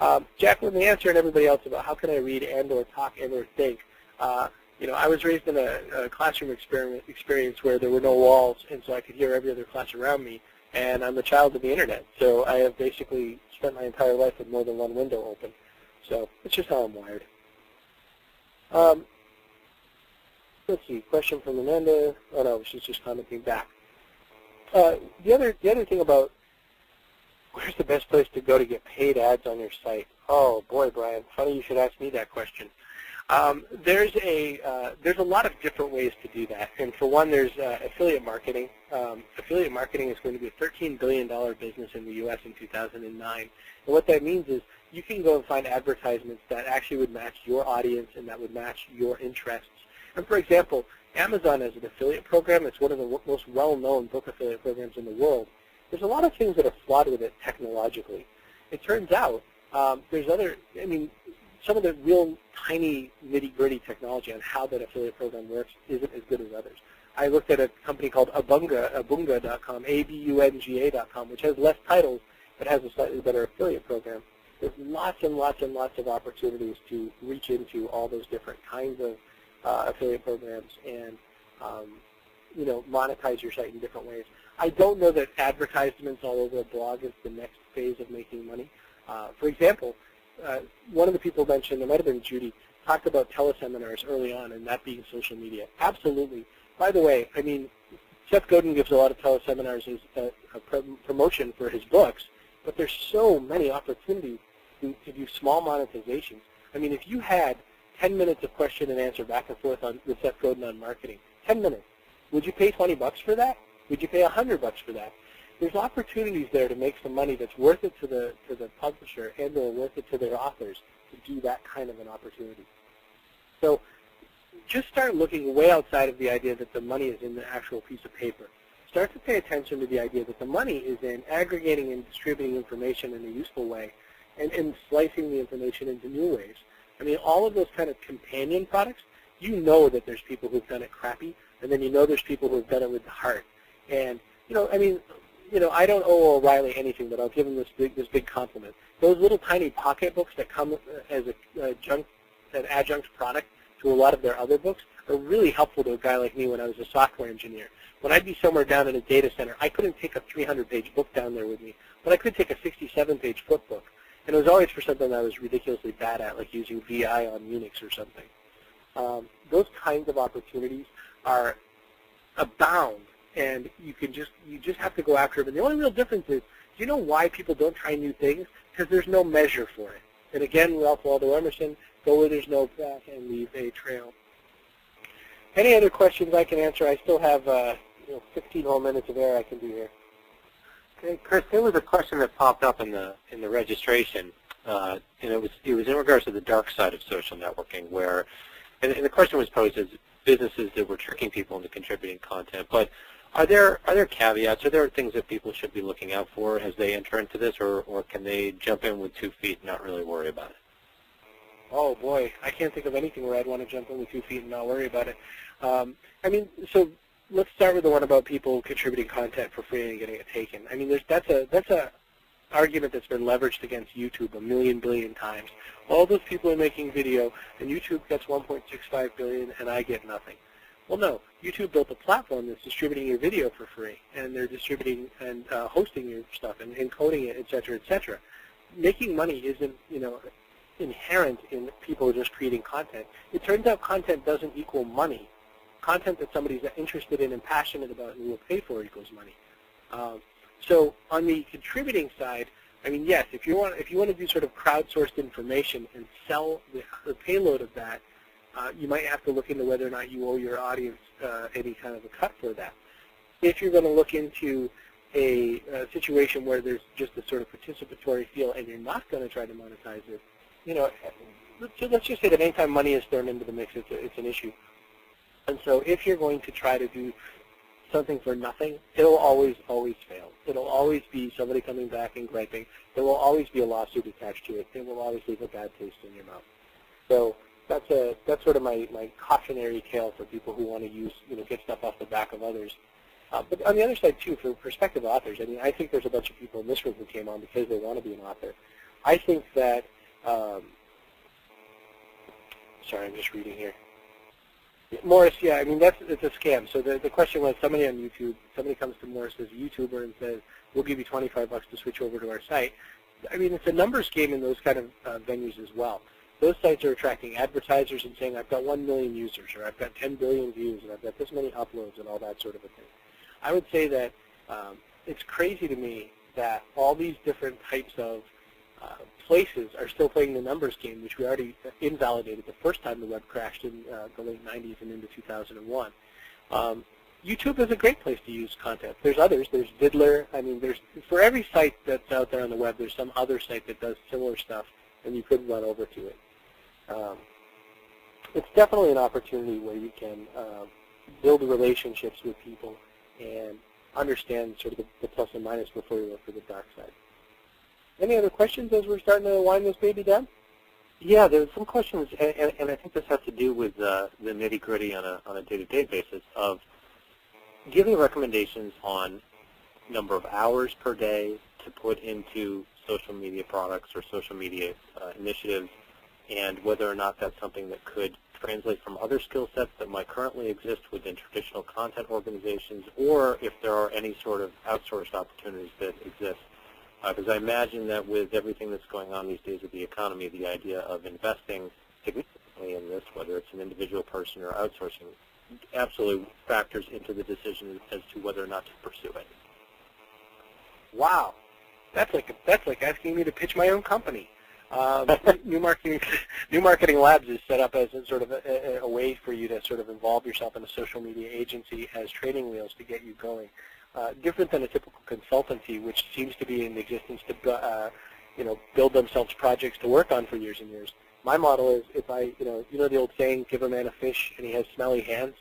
Um, Jacqueline, the answer and everybody else about how can I read and or talk and or think, uh, you know, I was raised in a, a classroom experiment, experience where there were no walls, and so I could hear every other class around me, and I'm a child of the internet, so I have basically spent my entire life with more than one window open. So it's just how I'm wired. Um, let's see, question from Amanda. Oh no, she's just commenting back. Uh, the other the other thing about where's the best place to go to get paid ads on your site? Oh boy, Brian, funny you should ask me that question. Um, there's a uh, there's a lot of different ways to do that, and for one, there's uh, affiliate marketing. Um, affiliate marketing is going to be a 13 billion dollar business in the U.S. in 2009, and what that means is you can go and find advertisements that actually would match your audience and that would match your interests. And for example, Amazon has an affiliate program. It's one of the most well-known book affiliate programs in the world. There's a lot of things that are flawed with it technologically. It turns out um, there's other, I mean, some of the real tiny nitty-gritty technology on how that affiliate program works isn't as good as others. I looked at a company called Abunga, abunga.com, A-B-U-N-G-A.com, which has less titles but has a slightly better affiliate program there's lots and lots and lots of opportunities to reach into all those different kinds of uh, affiliate programs and um, you know monetize your site in different ways. I don't know that advertisements all over a blog is the next phase of making money. Uh, for example, uh, one of the people mentioned, it might have been Judy, talked about teleseminars early on and that being social media. Absolutely. By the way, I mean, Seth Godin gives a lot of teleseminars as a, a promotion for his books, but there's so many opportunities to, to do small monetizations. I mean, if you had 10 minutes of question and answer back and forth on, with Seth Godin on marketing, 10 minutes, would you pay 20 bucks for that? Would you pay a 100 bucks for that? There's opportunities there to make some money that's worth it to the to the publisher and or worth it to their authors to do that kind of an opportunity. So just start looking way outside of the idea that the money is in the actual piece of paper. Start to pay attention to the idea that the money is in aggregating and distributing information in a useful way and, and slicing the information into new ways. I mean, all of those kind of companion products, you know that there's people who've done it crappy, and then you know there's people who've done it with the heart. And, you know, I mean, you know, I don't owe O'Reilly anything, but I'll give him this big, this big compliment. Those little tiny pocket books that come as a, a junk, an adjunct product to a lot of their other books are really helpful to a guy like me when I was a software engineer. When I'd be somewhere down in a data center, I couldn't take a 300-page book down there with me, but I could take a 67-page flipbook. And it was always for something I was ridiculously bad at, like using VI on Unix or something. Um, those kinds of opportunities are abound, and you can just you just have to go after them. And the only real difference is, do you know why people don't try new things? Because there's no measure for it. And again, Ralph Waldo Emerson, go where there's no path and leave a trail. Any other questions I can answer? I still have uh, you know, 15 whole minutes of air I can do here.
Okay, Chris, there was a question that popped up in the in the registration. uh, and it was it was in regards to the dark side of social networking, where, and, and the question was posed as businesses that were tricking people into contributing content. But are there are there caveats? Are there things that people should be looking out for as they enter into this, or or can they jump in with two feet and not really worry about it?
Oh boy, I can't think of anything where I'd want to jump in with two feet and not worry about it. Um, I mean, so let's start with the one about people contributing content for free and getting it taken. I mean, there's that's a that's a argument that's been leveraged against YouTube a million billion times. All those people are making video, and YouTube gets 1.65 billion, and I get nothing. Well, no. YouTube built a platform that's distributing your video for free, and they're distributing and uh, hosting your stuff and encoding it, et cetera, et cetera. Making money isn't, you know, inherent in people just creating content. It turns out content doesn't equal money. Content that somebody's interested in and passionate about and will pay for equals money. Um, so on the contributing side, I mean, yes, if you want if you want to do sort of crowdsourced information and sell the, the payload of that, uh, you might have to look into whether or not you owe your audience uh, any kind of a cut for that. If you're going to look into a, a, situation where there's just a sort of participatory feel and you're not going to try to monetize it, you know, let's just say that anytime money is thrown into the mix, it's, a, it's an issue. And so if you're going to try to do something for nothing, it'll always, always fail. It'll always be somebody coming back and griping. There will always be a lawsuit attached to it. It will always leave a bad taste in your mouth. So that's a that's sort of my, my cautionary tale for people who want to use you know get stuff off the back of others. Uh, but on the other side too, for prospective authors, I mean, I think there's a bunch of people in this room who came on because they want to be an author. I think that. Um, sorry, I'm just reading here. Morris, yeah, I mean, that's it's a scam. So the, the question was somebody on YouTube, somebody comes to Morris as a YouTuber and says, we'll give you 25 bucks to switch over to our site. I mean, it's a numbers game in those kind of uh, venues as well. Those sites are attracting advertisers and saying, I've got 1 million users, or I've got 10 billion views, and I've got this many uploads, and all that sort of a thing. I would say that um, it's crazy to me that all these different types of uh, places are still playing the numbers game, which we already invalidated the first time the web crashed in uh, the late 90s and into 2001. Um, YouTube is a great place to use content. There's others. There's Viddler. I mean, there's for every site that's out there on the web, there's some other site that does similar stuff, and you could run over to it. Um, it's definitely an opportunity where you can uh, build relationships with people and understand sort of the, the plus and minus before you look for the dark side. Any other questions as we're starting to wind this baby down?
Yeah, there's some questions, and, and I think this has to do with uh, the nitty-gritty on a, on a day-to-day basis of giving recommendations on number of hours per day to put into social media products or social media uh, initiatives, and whether or not that's something that could translate from other skill sets that might currently exist within traditional content organizations, or if there are any sort of outsourced opportunities that exist because uh, I imagine that with everything that's going on these days with the economy, the idea of investing significantly in this, whether it's an individual person or outsourcing, absolutely factors into the decision as to whether or not to pursue it.
Wow, that's like that's like asking me to pitch my own company. Um, *laughs* new marketing *laughs* new marketing labs is set up as a sort of a, a, way for you to sort of involve yourself in a social media agency as training wheels to get you going. Uh, different than a typical consultancy, which seems to be in existence to uh, you know build themselves projects to work on for years and years. My model is if I you know you know the old saying, give a man a fish and he has smelly hands,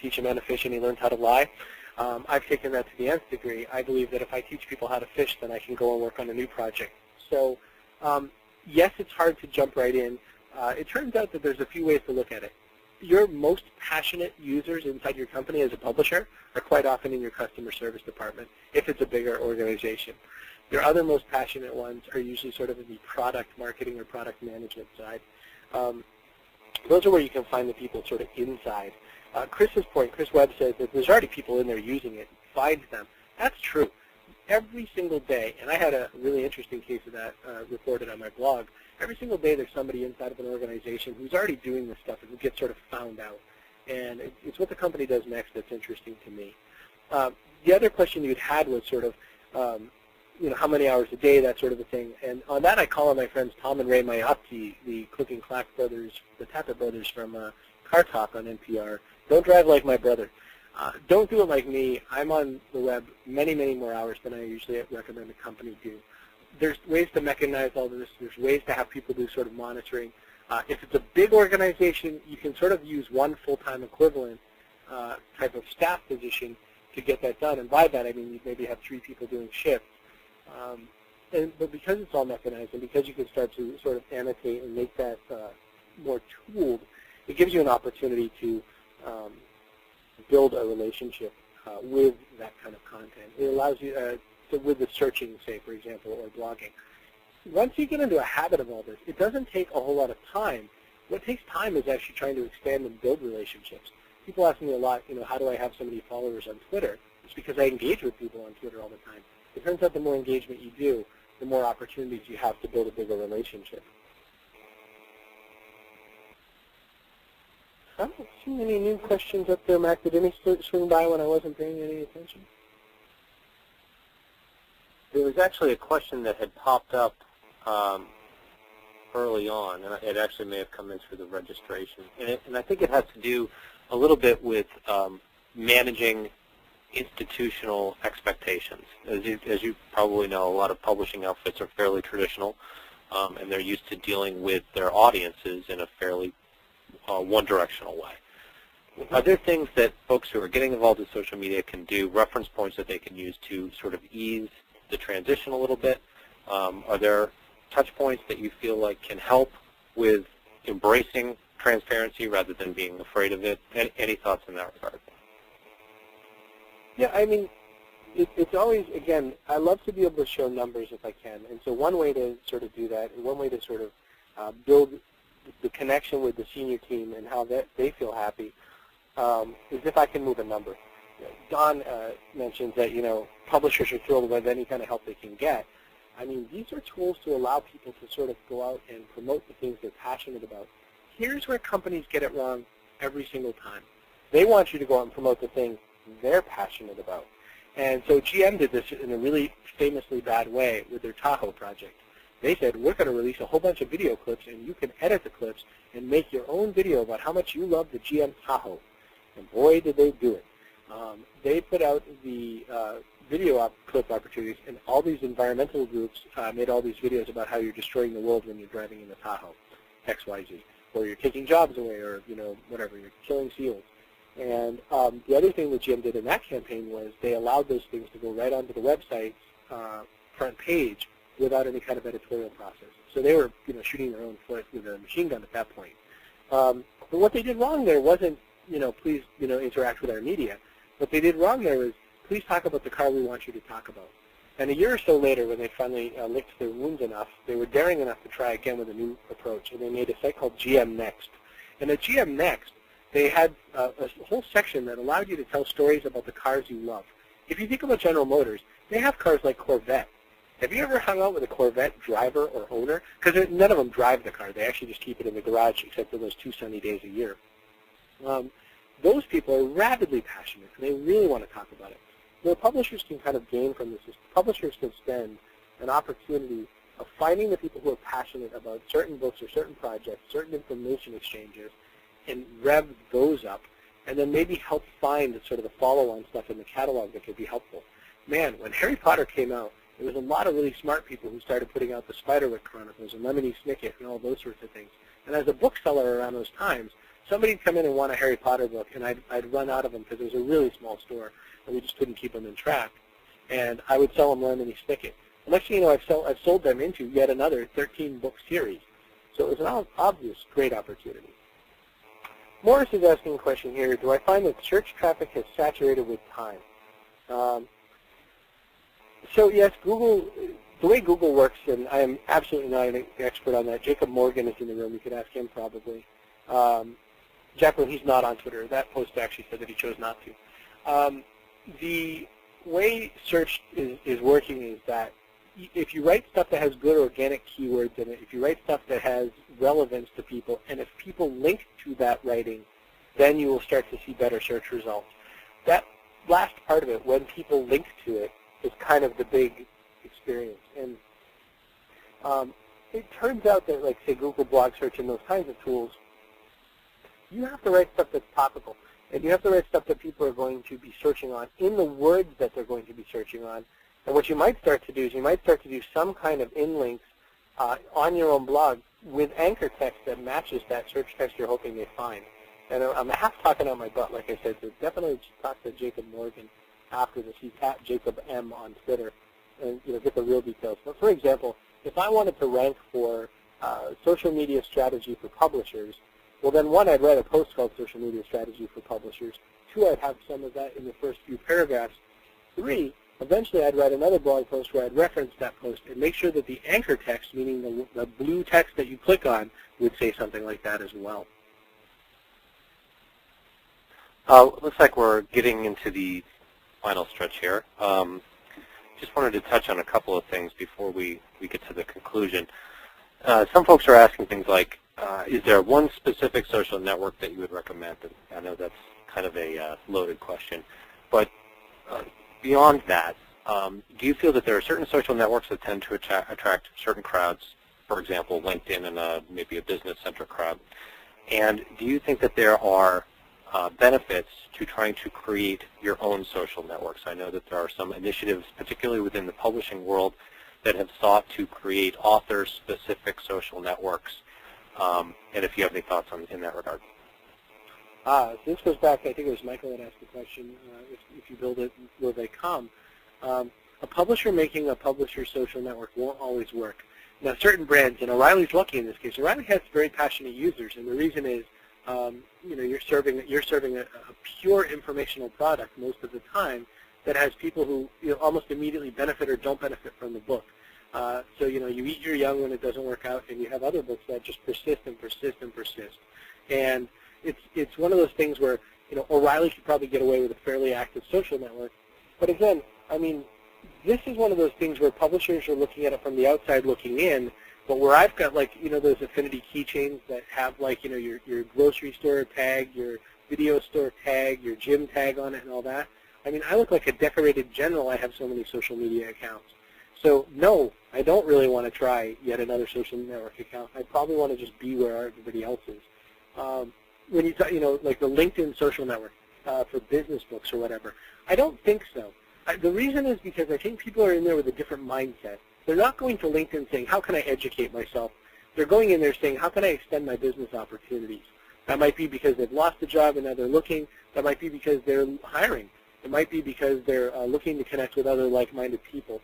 teach a man a fish and he learns how to lie. Um, I've taken that to the nth degree. I believe that if I teach people how to fish, then I can go and work on a new project. So um, yes, it's hard to jump right in. Uh, it turns out that there's a few ways to look at it your most passionate users inside your company as a publisher are quite often in your customer service department if it's a bigger organization. Your other most passionate ones are usually sort of in the product marketing or product management side. Um, those are where you can find the people sort of inside. Uh, Chris's point, Chris Webb says that there's already people in there using it. Find them. That's true. Every single day, and I had a really interesting case of that uh, reported on my blog, every single day there's somebody inside of an organization who's already doing this stuff and who gets sort of found out. And it, it's what the company does next that's interesting to me. Um, the other question you'd had was sort of, um, you know, how many hours a day, that sort of a thing. And on that, I call on my friends Tom and Ray Magliozzi, the Click and Clack brothers, the Tappet brothers from uh, Car Talk on NPR. Don't drive like my brother. Uh, don't do it like me. I'm on the web many, many more hours than I usually recommend a company do. there's ways to mechanize all this. There's ways to have people do sort of monitoring. Uh, if it's a big organization, you can sort of use one full-time equivalent uh, type of staff position to get that done. And by that, I mean you maybe have three people doing shifts. Um, and, but because it's all mechanized and because you can start to sort of annotate and make that uh, more tooled, it gives you an opportunity to um, build a relationship uh, with that kind of content. It allows you, uh, to, with the searching, say, for example, or blogging. Once you get into a habit of all this, it doesn't take a whole lot of time. What takes time is actually trying to expand and build relationships. People ask me a lot, you know, how do I have so many followers on Twitter? It's because I engage with people on Twitter all the time. It turns out the more engagement you do, the more opportunities you have to build a bigger relationship. I don't see any new questions up there, Mac. Did any swing by when I wasn't paying any attention?
There was actually a question that had popped up um, early on, and it actually may have come in through the registration. And, it, and I think it has to do a little bit with um, managing institutional expectations. As you, as you probably know, a lot of publishing outfits are fairly traditional, um, and they're used to dealing with their audiences in a fairly uh, one-directional way. Are there things that folks who are getting involved in social media can do, reference points that they can use to sort of ease the transition a little bit? Um, are there touch points that you feel like can help with embracing transparency rather than being afraid of it? Any, any thoughts in that regard?
Yeah, I mean, it, it's always, again, I love to be able to show numbers if I can. And so one way to sort of do that, and one way to sort of uh, build the connection with the senior team and how that they feel happy um, is if I can move a number. Don uh, mentions that you know publishers are thrilled with any kind of help they can get. I mean, these are tools to allow people to sort of go out and promote the things they're passionate about. Here's where companies get it wrong every single time. They want you to go out and promote the things they're passionate about. And so GM did this in a really famously bad way with their Tahoe project. They said, we're going to release a whole bunch of video clips, and you can edit the clips and make your own video about how much you love the GM Tahoe. And boy, did they do it. Um, they put out the uh, video op clip opportunities, and all these environmental groups uh, made all these videos about how you're destroying the world when you're driving in the Tahoe, XYZ, or you're taking jobs away, or you know whatever, you're killing seals. And um, the other thing that GM did in that campaign was they allowed those things to go right onto the website's uh, front page without any kind of editorial process. So they were, you know, shooting their own foot with a machine gun at that point. Um, but what they did wrong there wasn't, you know, please, you know, interact with our media. What they did wrong there was, please talk about the car we want you to talk about. And a year or so later, when they finally uh, licked their wounds enough, they were daring enough to try again with a new approach, and they made a site called GM Next. And at GM Next, they had uh, a whole section that allowed you to tell stories about the cars you love. If you think about General Motors, they have cars like Corvette, have you ever hung out with a Corvette driver or owner? Because none of them drive the car. They actually just keep it in the garage except for those two sunny days a year. Um, those people are rabidly passionate, and they really want to talk about it. The publishers can kind of gain from this is publishers can spend an opportunity of finding the people who are passionate about certain books or certain projects, certain information exchanges, and rev those up, and then maybe help find sort of the follow-on stuff in the catalog that could be helpful. Man, when Harry Potter came out, there was a lot of really smart people who started putting out the Spiderwick Chronicles and Lemony Snicket and all those sorts of things. And as a bookseller around those times, somebody'd come in and want a Harry Potter book, and I'd, I'd run out of them because it was a really small store, and we just couldn't keep them in track. And I would sell them Lemony Snicket. And next thing you know, I've, sell, I've sold them into yet another 13-book series. So it was an obvious great opportunity. Morris is asking a question here. Do I find that search traffic has saturated with time? Um, so yes, Google, the way Google works, and I am absolutely not an expert on that. Jacob Morgan is in the room. You could ask him probably. Um, Jacqueline, he's not on Twitter. That post actually said that he chose not to. Um, the way search is, is working is that if you write stuff that has good organic keywords in it, if you write stuff that has relevance to people, and if people link to that writing, then you will start to see better search results. That last part of it, when people link to it, is kind of the big experience. And um, it turns out that, like, say, Google Blog Search and those kinds of tools, you have to write stuff that's topical. And you have to write stuff that people are going to be searching on in the words that they're going to be searching on. And what you might start to do is you might start to do some kind of in-links uh, on your own blog with anchor text that matches that search text you're hoping they find. And I'm half talking on my butt, like I said, so definitely talk to Jacob Morgan after this. He's at Jacob M on Twitter, and you know get the real details. But for example, if I wanted to rank for uh, social media strategy for publishers, well then one, I'd write a post called social media strategy for publishers. Two, I'd have some of that in the first few paragraphs. Three, eventually I'd write another blog post where I'd reference that post and make sure that the anchor text, meaning the, the blue text that you click on, would say something like that as well.
Uh, looks like we're getting into the final stretch here. Um, just wanted to touch on a couple of things before we, we get to the conclusion. Uh, some folks are asking things like, uh, is there one specific social network that you would recommend? And I know that's kind of a uh, loaded question. But uh, beyond that, um, do you feel that there are certain social networks that tend to attract, attract certain crowds, for example, LinkedIn and a, maybe a business-centric crowd? And do you think that there are uh, benefits to trying to create your own social networks. I know that there are some initiatives, particularly within the publishing world, that have sought to create author-specific social networks. Um, and if you have any thoughts on in that regard.
So this goes back, I think it was Michael that asked the question, uh, if, if, you build it, will they come? Um, a publisher making a publisher social network won't always work. Now, certain brands, and O'Reilly's lucky in this case, O'Reilly has very passionate users, and the reason is um, you know, you're serving you're serving a, a, pure informational product most of the time that has people who you know, almost immediately benefit or don't benefit from the book. Uh, so you know, you eat your young when it doesn't work out, and you have other books that just persist and persist and persist. And it's it's one of those things where you know O'Reilly could probably get away with a fairly active social network, but again, I mean, this is one of those things where publishers are looking at it from the outside looking in, but where I've got like, you know, those affinity keychains that have like, you know, your, your grocery store tag, your video store tag, your gym tag on it and all that. I mean, I look like a decorated general. I have so many social media accounts. So no, I don't really want to try yet another social network account. I probably want to just be where everybody else is. Um, when you talk, you know, like the LinkedIn social network uh, for business books or whatever, I don't think so. I, the reason is because I think people are in there with a different mindset. They're not going to LinkedIn saying, how can I educate myself? They're going in there saying, how can I extend my business opportunities? That might be because they've lost a job and now they're looking. That might be because they're hiring. It might be because they're uh, looking to connect with other like-minded people.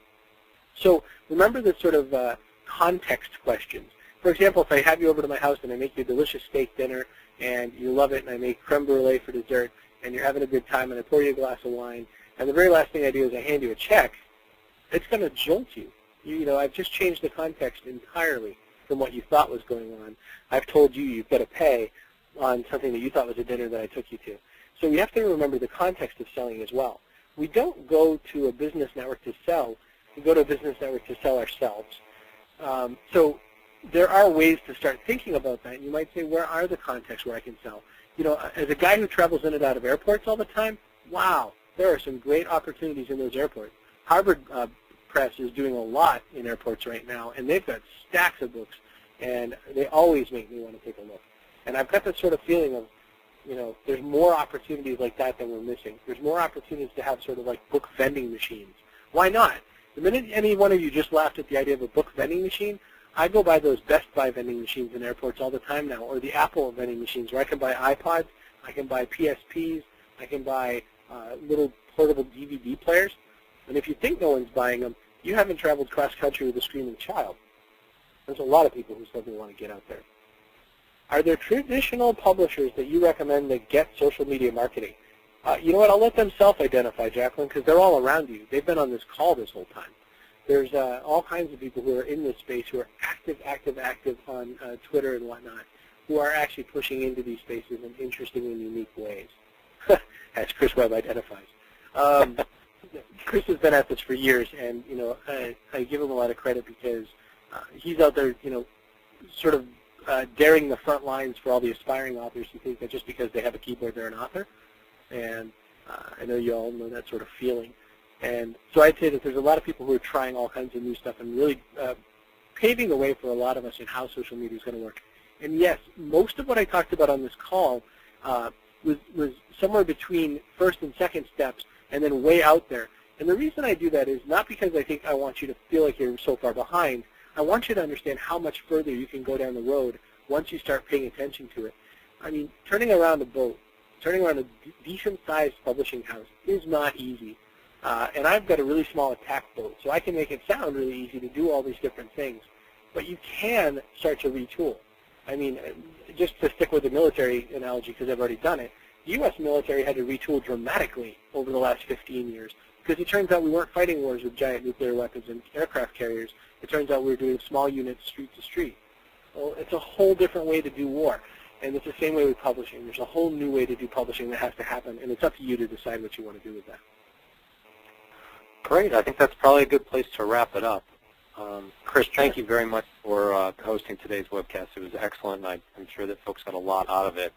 So remember the sort of uh, context questions. For example, if I have you over to my house and I make you a delicious steak dinner and you love it and I make creme brulee for dessert and you're having a good time and I pour you a glass of wine and the very last thing I do is I hand you a check, it's going to jolt you you, know, I've just changed the context entirely from what you thought was going on. I've told you you've got to pay on something that you thought was a dinner that I took you to. So we have to remember the context of selling as well. We don't go to a business network to sell. We go to a business network to sell ourselves. Um, so there are ways to start thinking about that. You might say, where are the contexts where I can sell? You know, as a guy who travels in and out of airports all the time, wow, there are some great opportunities in those airports. Harvard uh, Press is doing a lot in airports right now, and they've got stacks of books, and they always make me want to take a look. And I've got this sort of feeling of, you know, there's more opportunities like that than we're missing. There's more opportunities to have sort of like book vending machines. Why not? The minute any one of you just laughed at the idea of a book vending machine, I go by those Best Buy vending machines in airports all the time now, or the Apple vending machines, where I can buy iPods, I can buy PSPs, I can buy uh, little portable DVD players. And if you think no one's buying them, you haven't traveled cross country with a screaming child. There's a lot of people who suddenly want to get out there. Are there traditional publishers that you recommend that get social media marketing? Uh, you know what? I'll let them self-identify, Jacqueline, because they're all around you. They've been on this call this whole time. There's uh, all kinds of people who are in this space who are active, active, active on uh, Twitter and whatnot, who are actually pushing into these spaces in interesting and unique ways, *laughs* as Chris Webb identifies. Um, Chris has been at this for years, and you know I, I give him a lot of credit because uh, he's out there, you know, sort of uh, daring the front lines for all the aspiring authors who think that just because they have a keyboard they're an author. And uh, I know you all know that sort of feeling. And so I'd say that there's a lot of people who are trying all kinds of new stuff and really uh, paving the way for a lot of us in how social media is going to work. And yes, most of what I talked about on this call uh, was, was somewhere between first and second steps and then way out there. And the reason I do that is not because I think I want you to feel like you're so far behind. I want you to understand how much further you can go down the road once you start paying attention to it. I mean, turning around a boat, turning around a decent-sized publishing house is not easy. Uh, and I've got a really small attack boat, so I can make it sound really easy to do all these different things. But you can start to retool. I mean, just to stick with the military analogy, because I've already done it, the U.S. military had to retool dramatically over the last 15 years because it turns out we weren't fighting wars with giant nuclear weapons and aircraft carriers. It turns out we were doing small units street to street. Well, it's a whole different way to do war. And it's the same way with publishing. There's a whole new way to do publishing that has to happen, and it's up to you to decide what you want to do with that.
Great. I think that's probably a good place to wrap it up. Um, Chris, thank you very much for uh, hosting today's webcast. It was excellent, and I, am sure that folks got a lot out of it.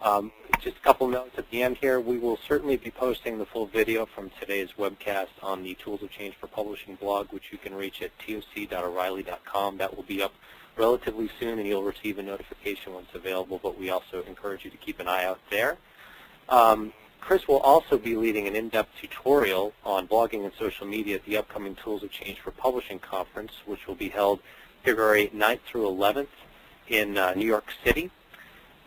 Um, just a couple notes at the end here. We will certainly be posting the full video from today's webcast on the Tools of Change for Publishing blog, which you can reach at toc.o'reilly.com. That will be up relatively soon, and you'll receive a notification once available, but we also encourage you to keep an eye out there. Um, Chris will also be leading an in-depth tutorial on blogging and social media at the upcoming Tools of Change for Publishing conference, which will be held February 9th through 11th in uh, New York City.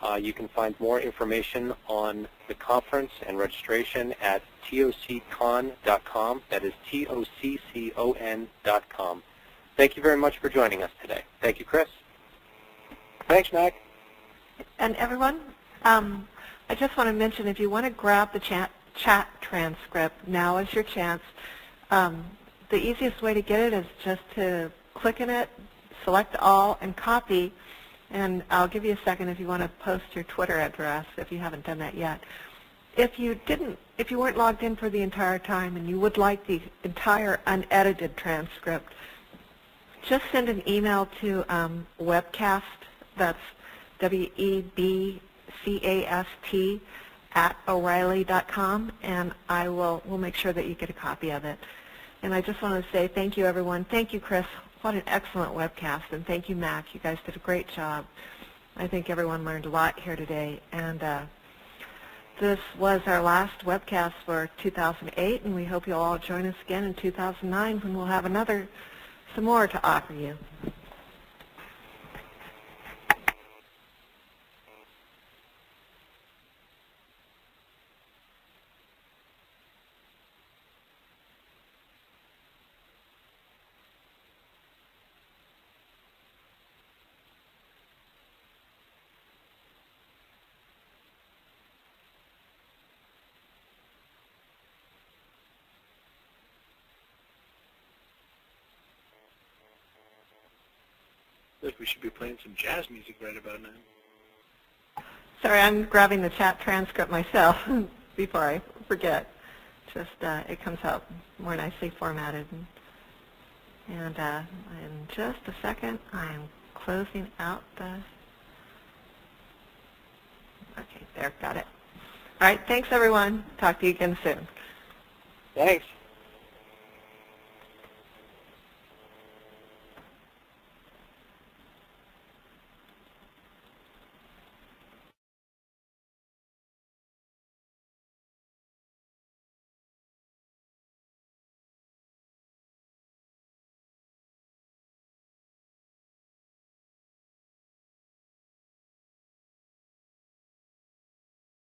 Uh, you can find more information on the conference and registration at toccon.com. That is T-O-C-C-O-N.com. Thank you very much for joining us today. Thank you, Chris.
Thanks, Mac.
And everyone, um, I just want to mention if you want to grab the chat, chat transcript, now is your chance. Um, the easiest way to get it is just to click in it, select all, and copy and I'll give you a second if you want to post your Twitter address if you haven't done that yet. If you didn't, if you weren't logged in for the entire time and you would like the entire unedited transcript, just send an email to um, webcast, that's W-E-B-C-A-S-T, at O'Reilly.com, and I will we'll make sure that you get a copy of it. And I just want to say thank you, everyone. Thank you, Chris. What an excellent webcast, and thank you, Mac. You guys did a great job. I think everyone learned a lot here today, and uh, this was our last webcast for 2008, and we hope you'll all join us again in 2009 when we'll have another, some more to offer you.
Should be playing some jazz music right about now.
Sorry, I'm grabbing the chat transcript myself *laughs* before I forget. Just uh, it comes out more nicely formatted. And, and uh, in just a second, I'm closing out the. Okay, there, got it. All right, thanks everyone. Talk to you again soon.
Thanks.